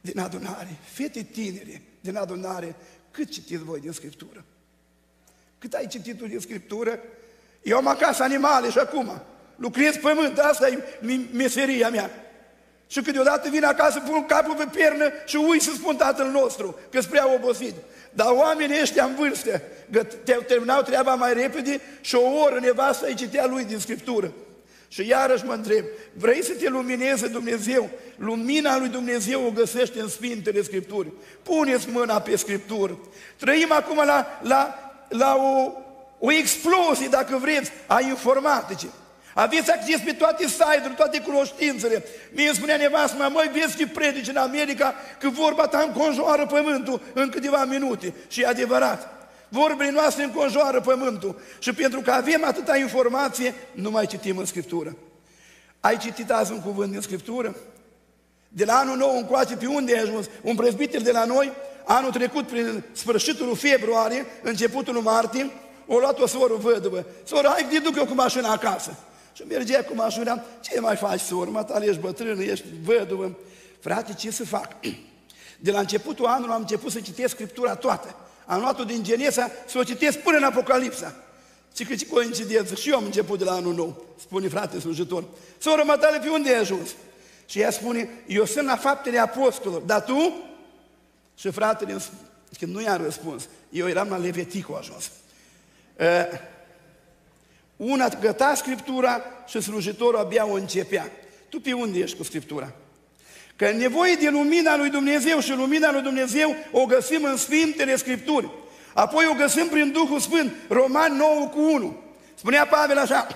din adunare, fete tinere din adunare, cât citiți voi din Scriptură? Cât ai citit din Scriptură? Eu am acasă animale și acum lucrez pământ, asta e meseria mea. Și câteodată vin acasă, pun capul pe pernă și ui să spun tatăl nostru, că sunt prea obosit. Dar oamenii ăștia în vârstă, terminau treaba mai repede și o oră nevasta îi citea lui din Scriptură. Și iarăși mă întreb, vrei să te lumineze Dumnezeu? Lumina lui Dumnezeu o găsește în Sfintele Scripturi. Puneți mâna pe Scriptură. Trăim acum la, la, la o, o explozie, dacă vreți, a informaticii. Aveți acces pe toate site-urile, toate cunoștințele. Mie îmi spunea nevastă mea, măi, vezi ce predici în America, că vorba ta înconjoară pământul în câteva minute. Și e adevărat. Vorbele noastre înconjoară pământul. Și pentru că avem atâta informație, nu mai citim în Scriptură. Ai citit azi un cuvânt din Scriptură? De la anul nou încoace, pe unde ai ajuns? Un prezbiter de la noi, anul trecut, prin sfârșitul februarie, începutul lui martie, o luat o soră văduvă. Soră, hai că te duc eu cu mașina acasă. Și mergea cu mașina, ce mai faci, soră, mă, tale, ești bătrână, ești văduvă. Frate, ce să fac? <clears throat> De la începutul anului am început să citesc Scriptura toată. Am luat-o din Genesa să o citesc până în Apocalipsa. Și că ce coincidență, și eu am început de la anul nou, spune frate slujitor. Soră, mă, tale, pe unde ai ajuns? Și ea spune, eu sunt la faptele apostolilor, dar tu? Și fratele, că nu i-am răspuns, eu eram la Leveticu ajuns. Uh, una găta Scriptura și slujitorul abia o începea. Tu pe unde ești cu Scriptura? Că nevoie de lumina lui Dumnezeu și lumina lui Dumnezeu o găsim în Sfintele Scripturi. Apoi o găsim prin Duhul Sfânt, Roman 9 cu 1. Spunea Pavel așa,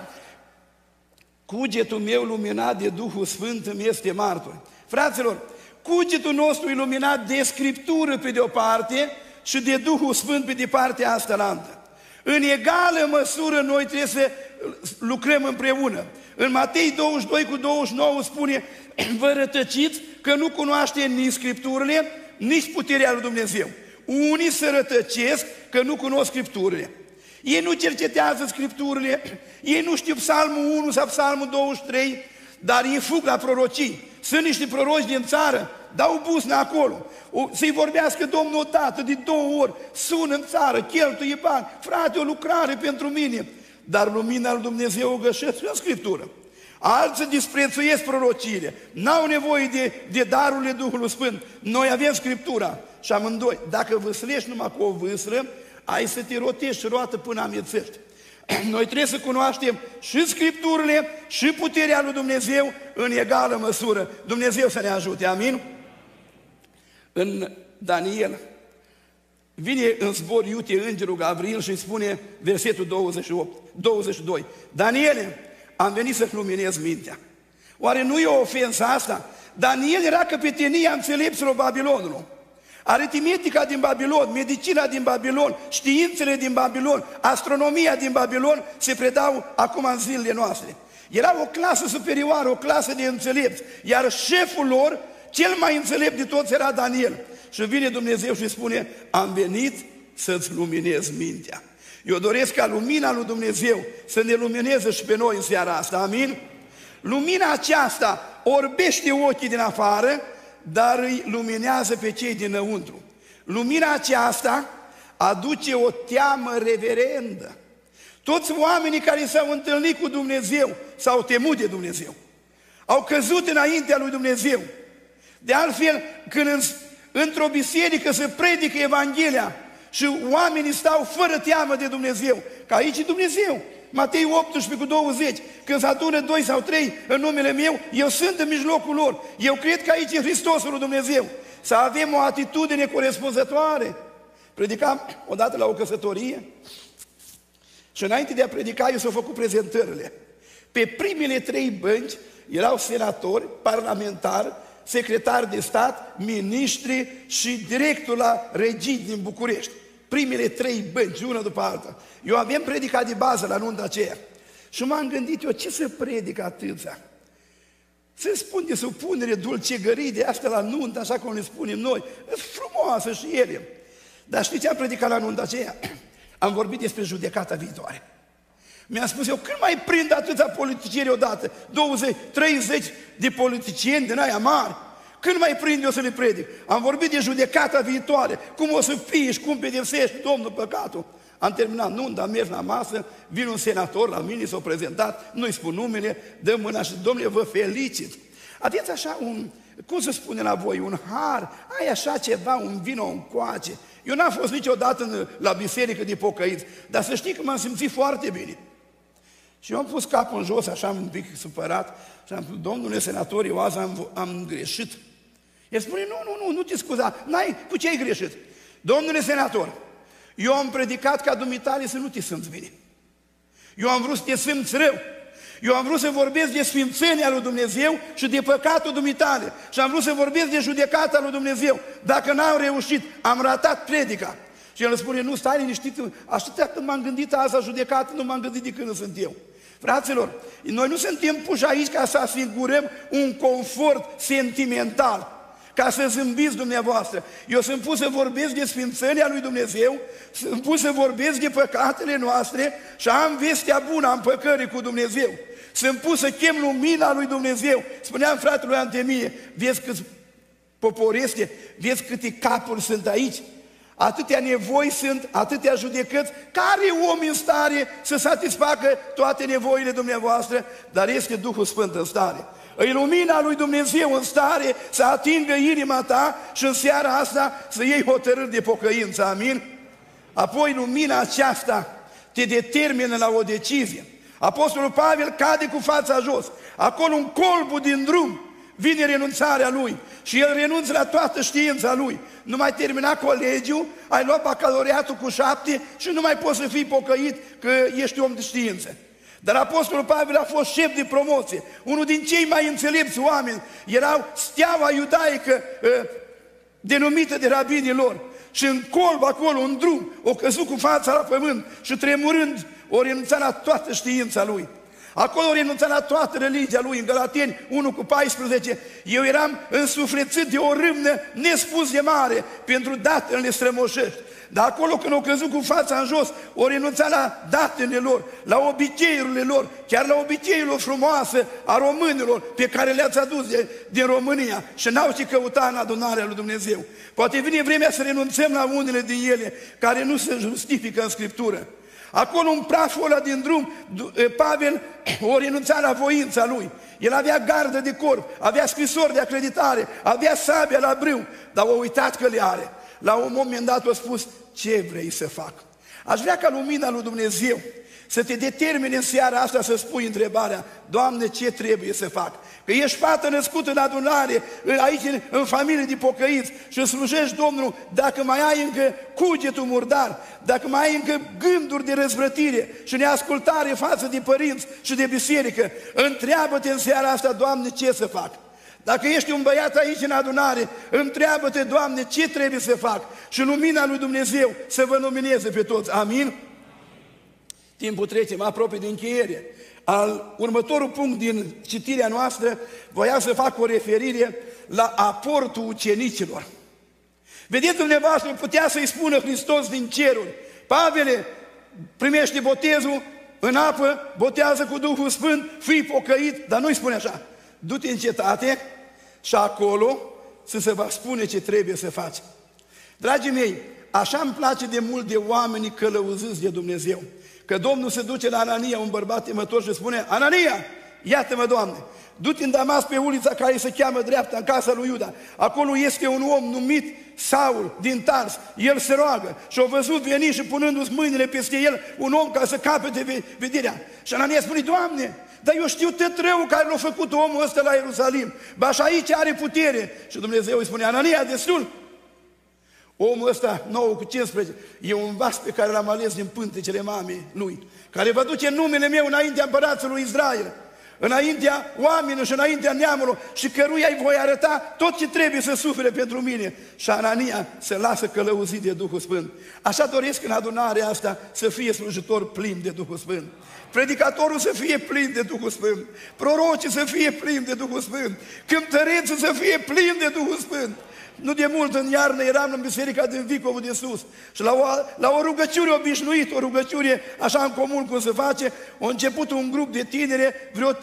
cugetul meu luminat de Duhul Sfânt îmi este martor. Fraților, cugetul nostru iluminat de Scriptură pe de o parte și de Duhul Sfânt pe de partea asta la altă. În egală măsură noi trebuie să lucrăm împreună. În Matei 22 cu 29 spune, <clears throat> vă rătăciți că nu cunoaște nici Scripturile, nici puterea lui Dumnezeu. Unii se rătăcesc că nu cunosc Scripturile. Ei nu cercetează Scripturile, <clears throat> ei nu știu Psalmul 1 sau Psalmul 23, dar ei fug la prorocii. Sunt niște proroci din țară, dau busna acolo, să-i vorbească Domnul o dată, de două ori, sună în țară, cheltuie bani, frate, o lucrare pentru mine. Dar lumina lui Dumnezeu o găsesc în Scriptură. Alții disprețuiesc prorociile, n-au nevoie de, de darurile Duhului Sfânt. Noi avem Scriptura și amândoi. Dacă vâslești numai cu o vâslă, ai să te rotești roată până amețești. <clears throat> Noi trebuie să cunoaștem și Scripturile și puterea lui Dumnezeu în egală măsură. Dumnezeu să ne ajute, amin? În Daniel vine în zbor iute îngerul Gabriel și îi spune versetul 28, 22. Daniele, am venit să-ți luminez mintea. Oare nu e o ofensă asta? Daniel era căpetenia înțelepților Babilonului. Aritmetica din Babilon, medicina din Babilon, științele din Babilon, astronomia din Babilon se predau acum în zilele noastre. Era o clasă superioară, o clasă de înțelepți, iar șeful lor, cel mai înțelept de toți, era Daniel. Și vine Dumnezeu și spune, am venit să-ți luminez mintea. Eu doresc ca lumina lui Dumnezeu să ne lumineze și pe noi în seara asta, amin? Lumina aceasta orbește ochii din afară, dar îi luminează pe cei dinăuntru. Lumina aceasta aduce o teamă reverendă. Toți oamenii care s-au întâlnit cu Dumnezeu s-au temut de Dumnezeu. Au căzut înaintea lui Dumnezeu. De altfel, când într-o biserică se predică Evanghelia și oamenii stau fără teamă de Dumnezeu, că aici e Dumnezeu, Matei 18 cu 20, când se adună doi sau trei în numele meu, eu sunt în mijlocul lor. Eu cred că aici e Hristosul lui Dumnezeu. Să avem o atitudine corespunzătoare. Predicam odată la o căsătorie și înainte de a predica, eu s-au făcut prezentările. Pe primele trei bănci erau senatori, parlamentari, secretari de stat, miniștri și directul la regii din București primele trei bănci, una după alta. Eu avem predicat de bază la nunta aceea. Și m-am gândit eu, ce să predic atâția? Să spun de supunere dulcegării de asta la nuntă, așa cum le spunem noi. E frumoasă și ele. Dar știți ce am predicat la nunta aceea? Am vorbit despre judecata viitoare. Mi-am spus eu, când mai prind atâția politicieni odată? 20, 30 de politicieni din aia mari? Când mai prind eu să le predic? Am vorbit de judecata viitoare, cum o să fie și cum pedepsești Domnul păcatul. Am terminat nunta, am mers la masă, vine un senator la mine, s-a prezentat, nu-i spun numele, dă mâna și, domnule, vă felicit. Aveți așa un, cum să spune la voi, un har, ai așa ceva, un vino încoace. Eu n-am fost niciodată în, la biserică de pocăiți, dar să știi că m-am simțit foarte bine. Și eu am pus capul în jos, așa un pic supărat, și am spus, domnule senator, eu azi am, am greșit. El spune, nu, nu, nu, nu te scuza, n-ai, cu ce ai greșit? Domnule senator, eu am predicat ca dumitale să nu te simți bine. Eu am vrut să te simți rău. Eu am vrut să vorbesc de sfințenia lui Dumnezeu și de păcatul dumitale. Și am vrut să vorbesc de judecata lui Dumnezeu. Dacă n-am reușit, am ratat predica. Și el spune, nu, stai liniștit, așa când m-am gândit azi la judecată, nu m-am gândit de când sunt eu. Fraților, noi nu suntem puși aici ca să asigurăm un confort sentimental ca să zâmbiți dumneavoastră. Eu sunt pus să vorbesc de sfințenia lui Dumnezeu, sunt pus să vorbesc de păcatele noastre și am vestea bună, am păcării cu Dumnezeu. Sunt pus să chem lumina lui Dumnezeu. Spuneam fratelui Antemie, vezi cât popor este, vezi câte capuri sunt aici, atâtea nevoi sunt, atâtea judecăți, care om în stare să satisfacă toate nevoile dumneavoastră, dar este Duhul Sfânt în stare. Îi lumina lui Dumnezeu în stare să atingă inima ta și în seara asta să iei hotărâri de pocăință, amin? Apoi lumina aceasta te determină la o decizie. Apostolul Pavel cade cu fața jos. Acolo un colbu din drum vine renunțarea lui și el renunță la toată știința lui. Nu mai termina colegiul, ai luat bacalaureatul cu șapte și nu mai poți să fii pocăit că ești om de știință. Dar Apostolul Pavel a fost șef de promoție, unul din cei mai înțelepți oameni. Erau steaua iudaică ă, denumită de rabinii lor. Și în colb acolo, în drum, o căzut cu fața la pământ și tremurând, o renunțat la toată știința lui. Acolo renunța la toată religia lui, în Galateni 1 cu 14. Eu eram însuflețit de o râmnă nespus de mare pentru datele strămoșești. Dar acolo când au căzut cu fața în jos, au renunțat la datele lor, la obiceiurile lor, chiar la obiceiurile frumoase a românilor pe care le-ați adus de, din România și n-au ce căuta în adunarea lui Dumnezeu. Poate vine vremea să renunțăm la unele din ele care nu se justifică în Scriptură. Acolo în praful ăla din drum, Pavel <clears throat> o renunța la voința lui. El avea gardă de corp, avea scrisori de acreditare, avea sabia la brâu, dar a uitat că le are. La un moment dat a spus, ce vrei să fac? Aș vrea ca lumina lui Dumnezeu să te determine în seara asta să spui întrebarea, Doamne, ce trebuie să fac? Că ești fată născută în adunare, aici în familie de pocăiți și slujești Domnul, dacă mai ai încă cugetul murdar, dacă mai ai încă gânduri de răzvrătire și neascultare față de părinți și de biserică, întreabă-te în seara asta, Doamne, ce să fac? Dacă ești un băiat aici în adunare, întreabă-te, Doamne, ce trebuie să fac? Și lumina lui Dumnezeu să vă nomineze pe toți. Amin? Timpul trece, mă apropii de încheiere. Al următorul punct din citirea noastră voia să fac o referire la aportul ucenicilor. Vedeți dumneavoastră, putea să-i spună Hristos din ceruri, Pavele, primește botezul în apă, botează cu Duhul Sfânt, fii pocăit, dar nu-i spune așa, du-te în cetate și acolo să se va spune ce trebuie să faci. Dragii mei, așa îmi place de mult de oamenii călăuziți de Dumnezeu. Că Domnul se duce la Anania, un bărbat temător și spune, Anania, iată-mă, Doamne, du-te în Damas pe ulița care se cheamă dreapta, în casa lui Iuda. Acolo este un om numit Saul din Tars. El se roagă și a văzut veni și punându-și mâinile peste el un om ca să capete vederea. Și Anania spune, Doamne, dar eu știu tot rău care l-a făcut omul ăsta la Ierusalim. Ba și aici are putere. Și Dumnezeu îi spune, Anania, destul, Omul ăsta, 9 cu 15, e un vas pe care l-am ales din pântecele mamei lui, care va duce numele meu înaintea împărațului Israel, înaintea oamenilor și înaintea neamului și căruia îi voi arăta tot ce trebuie să sufere pentru mine. Și Anania se lasă călăuzit de Duhul Sfânt. Așa doresc în adunarea asta să fie slujitor plin de Duhul Sfânt. Predicatorul să fie plin de Duhul Sfânt, prorocii să fie plin de Duhul Sfânt, cântărețul să fie plin de Duhul Sfânt. Nu de mult în iarnă eram în biserica din Vicovul de sus. Și la o, la o rugăciune obișnuită, o rugăciune așa în comun cum se face, a început un grup de tinere, vreo 30-40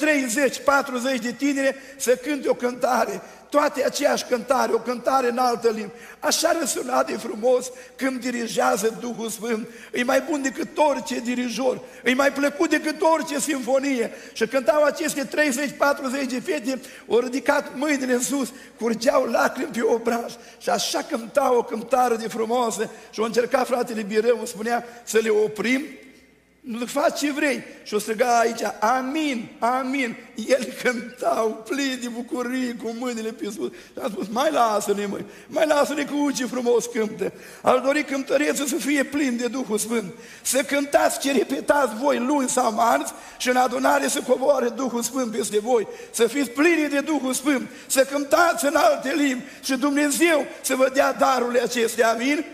de tinere să cânte o cântare toate aceeași cântare, o cântare în altă limbă. Așa răsuna de frumos când dirigează Duhul Sfânt. E mai bun decât orice dirijor, e mai plăcut decât orice sinfonie. Și cântau aceste 30-40 de fete, au ridicat mâinile în sus, curgeau lacrimi pe obraj și așa cântau o cântare de frumoasă și au încercat fratele Birău, spunea să le oprim nu faci ce vrei. Și o striga aici, amin, amin. El cântau plin de bucurie cu mâinile pe sus. Și am spus, mai lasă-ne, măi, mai lasă-ne cu ce frumos cântă. Al dori cântăreță să fie plin de Duhul Sfânt. Să cântați ce repetați voi luni sau marți și în adunare să coboare Duhul Sfânt peste voi. Să fiți plini de Duhul Sfânt. Să cântați în alte limbi și Dumnezeu să vă dea darurile acestea, amin?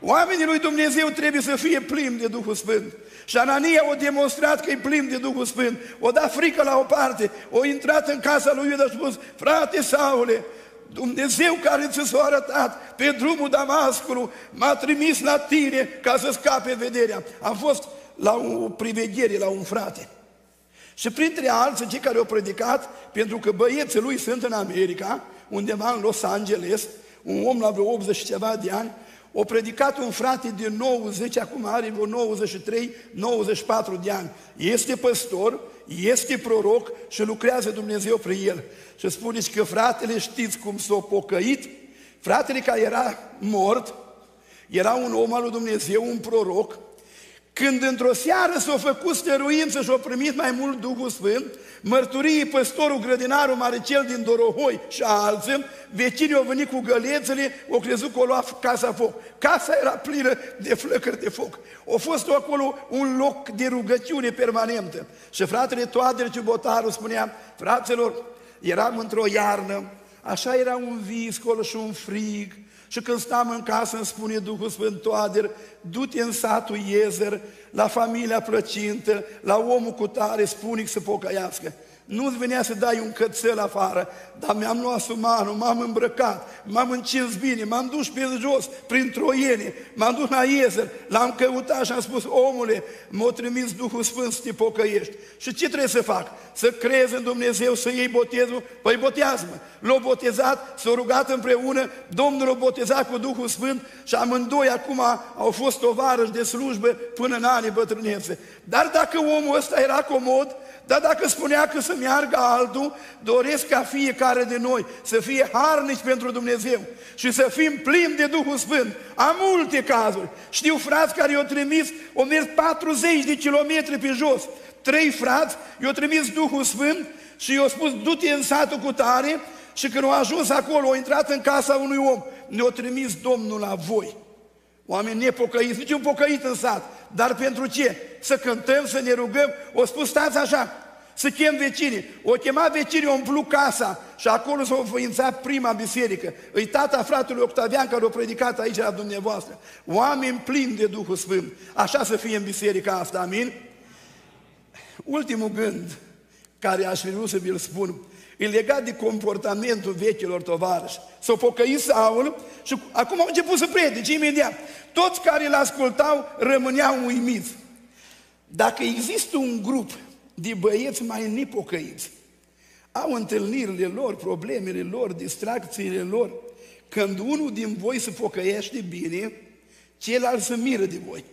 Oamenii lui Dumnezeu trebuie să fie plini de Duhul Sfânt. Și Anania a demonstrat că e plin de Duhul Sfânt. O dat frică la o parte, o intrat în casa lui Iuda și a spus, frate Saule, Dumnezeu care ți s-a arătat pe drumul Damascului m-a trimis la tine ca să scape vederea. Am fost la o priveghere la un frate. Și printre alții, cei care au predicat, pentru că băieții lui sunt în America, undeva în Los Angeles, un om la vreo 80 ceva de ani, o predicat un frate de 90, acum are vreo 93, 94 de ani. Este păstor, este proroc și lucrează Dumnezeu prin el. Și spuneți că fratele știți cum s-a pocăit? Fratele care era mort, era un om al lui Dumnezeu, un proroc, când într-o seară s-a făcut stăruință și a primit mai mult Duhul Sfânt, mărturii păstorul grădinarul Maricel din Dorohoi și alții, vecinii au venit cu gălețele, au crezut că o lua casa foc. Casa era plină de flăcări de foc. A fost acolo un loc de rugăciune permanentă. Și fratele Toader Ciubotaru spunea, fraților, eram într-o iarnă, așa era un viscol și un frig, și când stam în casă îmi spune Duhul Sfânt Toader, du-te în satul Iezer, la familia plăcintă, la omul cu tare, spune să pocăiască. Nu-ți venea să dai un cățel afară, dar mi-am luat sumanul, m-am îmbrăcat, m-am încins bine, m-am dus pe jos, prin troiene, m-am dus la Iezer, l-am căutat și am spus, omule, m-a trimis Duhul Sfânt să te pocăiești. Și ce trebuie să fac? Să crezi în Dumnezeu, să iei botezul? Păi botează-mă. L-au botezat, s-au rugat împreună, Domnul l-a botezat cu Duhul Sfânt și amândoi acum au fost tovarăși de slujbă până în anii bătrânețe. Dar dacă omul ăsta era comod, dar dacă spunea că să meargă altul, doresc ca fiecare de noi să fie harnici pentru Dumnezeu și să fim plini de Duhul Sfânt. Am multe cazuri. Știu frați care i-au trimis, au mers 40 de kilometri pe jos. Trei frați i-au trimis Duhul Sfânt și i-au spus, du-te în satul cu tare și când au ajuns acolo, au intrat în casa unui om, ne-a trimis Domnul la voi. Oameni nepocăiți, nici un pocăit în sat. Dar pentru ce? Să cântăm, să ne rugăm? O spus, stați așa, să chem vecinii. O chema vecinii, o umplu casa și acolo s-a înființat prima biserică. Îi tata fratelui Octavian care a predicat aici la dumneavoastră. Oameni plini de Duhul Sfânt. Așa să fie în biserica asta, amin? Ultimul gând care aș fi vrut să vi-l spun e legat de comportamentul vechilor tovarăși. S-au pocăit Saul și acum au început să predice imediat. Toți care îl ascultau rămâneau uimiți. Dacă există un grup de băieți mai nepocăiți, au întâlnirile lor, problemele lor, distracțiile lor, când unul din voi se pocăiește bine, celălalt se miră de voi.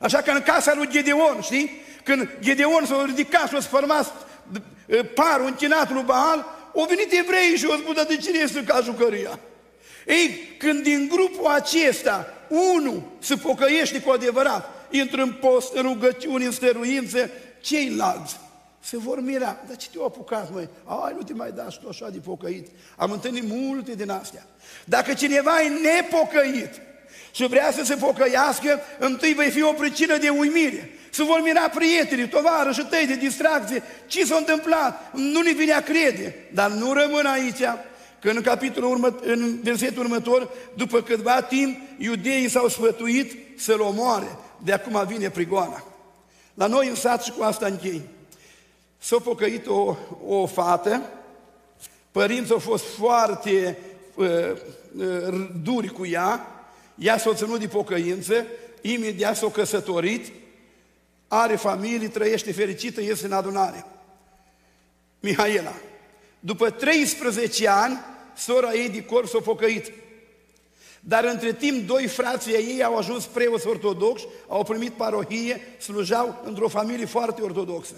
Așa că în casa lui Gedeon, știi? Când Gedeon s-a ridicat și a sfărmat parul închinat lui Baal, au venit evrei și au spus, de cine este ca jucăria? Ei, când din grupul acesta unul se pocăiește cu adevărat, intră în post, în rugăciuni, în stăruințe, ceilalți se vor mira. Dar ce te-au apucat, măi? Ai, nu te mai da și tu așa de pocăit. Am întâlnit multe din astea. Dacă cineva e nepocăit și vrea să se pocăiască, întâi vei fi o pricină de uimire. Se vor mira prietenii, tovarășii tăi de distracție. Ce s-a întâmplat? Nu ne vine a crede. Dar nu rămân aici. Că în capitolul urmă, în versetul următor, după câtva timp, iudeii s-au sfătuit să-l omoare. De acum vine prigoana. La noi în sat și cu asta închei. S-a pocăit o, o fată, părinții au fost foarte uh, uh, duri cu ea, ea s-a ținut de pocăință, imediat s-a căsătorit, are familie, trăiește fericită, iese în adunare. Mihaela. După 13 ani, sora ei de corp s-a pocăit. Dar între timp, doi frații ei au ajuns preoți ortodoxi, au primit parohie, slujau într-o familie foarte ortodoxă.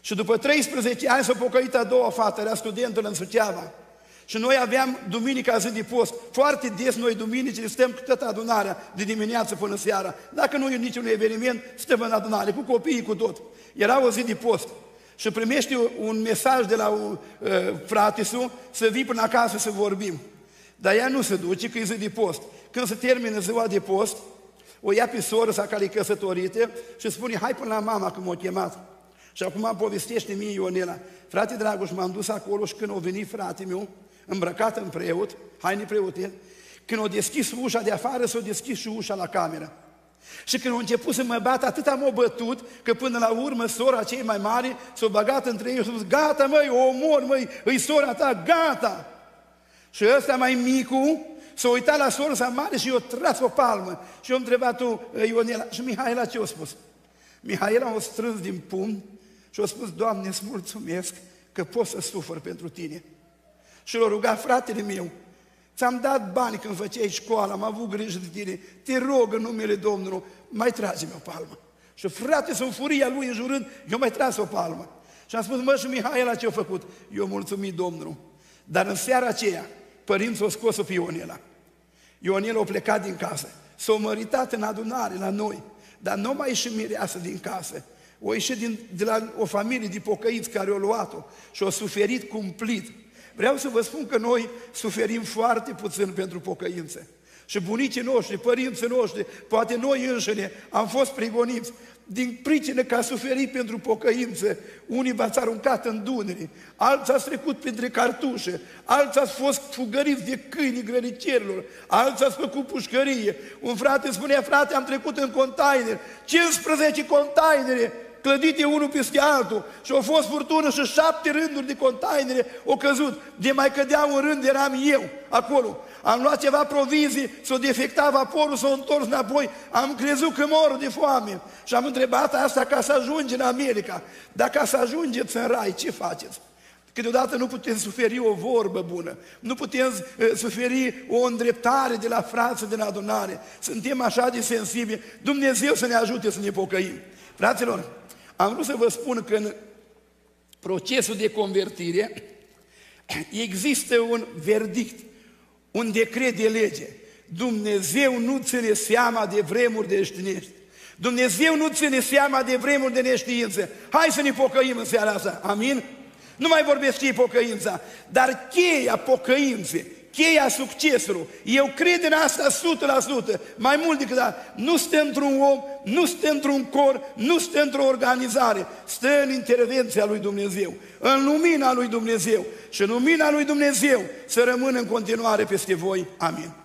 Și după 13 ani s-a pocăit a doua fată, era studentul în Suceava. Și noi aveam duminica zi de post. Foarte des noi duminicile stăm cu toată adunarea de dimineață până seara. Dacă nu e niciun eveniment, stăm în adunare, cu copiii, cu tot. Era o zi de post. Și primește un mesaj de la un uh, fratisul să vii până acasă să vorbim. Dar ea nu se duce, că e zi de post. Când se termină ziua de post, o ia pe soră sa care e căsătorită și spune, hai până la mama că m-a chemat. Și acum povestește mie Ionela, frate Dragoș, m-am dus acolo și când a venit frate meu, îmbrăcat în preot, haine preote, când a deschis ușa de afară, s-a deschis și ușa la cameră. Și când a început să mă bată, atât am bătut, că până la urmă sora cei mai mari s-a băgat între ei și a spus, gata măi, o omor măi, îi sora ta, gata! Și ăsta mai micu s-a uitat la sora sa mare și i-a tras o palmă. Și eu am întrebat tu, Ionela, și Mihaela ce a spus? Mihaela a strâns din pumn și a spus, Doamne, îți mulțumesc că pot să sufăr pentru tine. Și l-a rugat fratele meu, ți-am dat bani când făceai școală, am avut grijă de tine, te rog în numele Domnului, mai trage-mi o palmă. Și frate, sunt furia lui înjurând, eu mai tras o palmă. Și am spus, mă, și Mihaela ce a făcut? Eu mulțumit Domnul. Dar în seara aceea, părinții au scos-o pe Ionela. Ionela a plecat din casă. S-a măritat în adunare la noi, dar nu mai ieși mireasă din casă. O ieșit din, de la o familie de pocăiți care au luat-o și au suferit cumplit. Vreau să vă spun că noi suferim foarte puțin pentru pocăință. Și bunicii noștri, părinții noștri, poate noi înșine am fost prigoniți din pricină că a suferit pentru pocăință. Unii v-ați aruncat în dunăre, alții ați trecut printre cartușe, alții ați fost fugăriți de câinii grănicerilor, alții ați făcut pușcărie. Un frate spunea, frate, am trecut în container, 15 containere clădite unul peste altul și au fost furtună și șapte rânduri de containere au căzut. De mai cădea un rând, eram eu acolo. Am luat ceva provizii, s-a defectat vaporul, s-a întors înapoi, am crezut că mor de foame. Și am întrebat asta ca să ajungi în America. Dacă să ajungeți în rai, ce faceți? Câteodată nu putem suferi o vorbă bună, nu putem uh, suferi o îndreptare de la frață din adunare. Suntem așa de sensibili. Dumnezeu să ne ajute să ne pocăim. Fraților, am vrut să vă spun că în procesul de convertire <clears throat> există un verdict, un decret de lege. Dumnezeu nu ține seama de vremuri de știnești. Dumnezeu nu ține seama de vremuri de neștiință. Hai să ne pocăim în seara asta. Amin? Nu mai vorbesc ce pocăința, dar cheia pocăinței, cheia succesului. Eu cred în asta 100%, mai mult decât asta. Nu stă într-un om, nu stă într-un cor, nu stă într-o organizare, stă în intervenția lui Dumnezeu, în lumina lui Dumnezeu. Și în lumina lui Dumnezeu să rămână în continuare peste voi. Amin.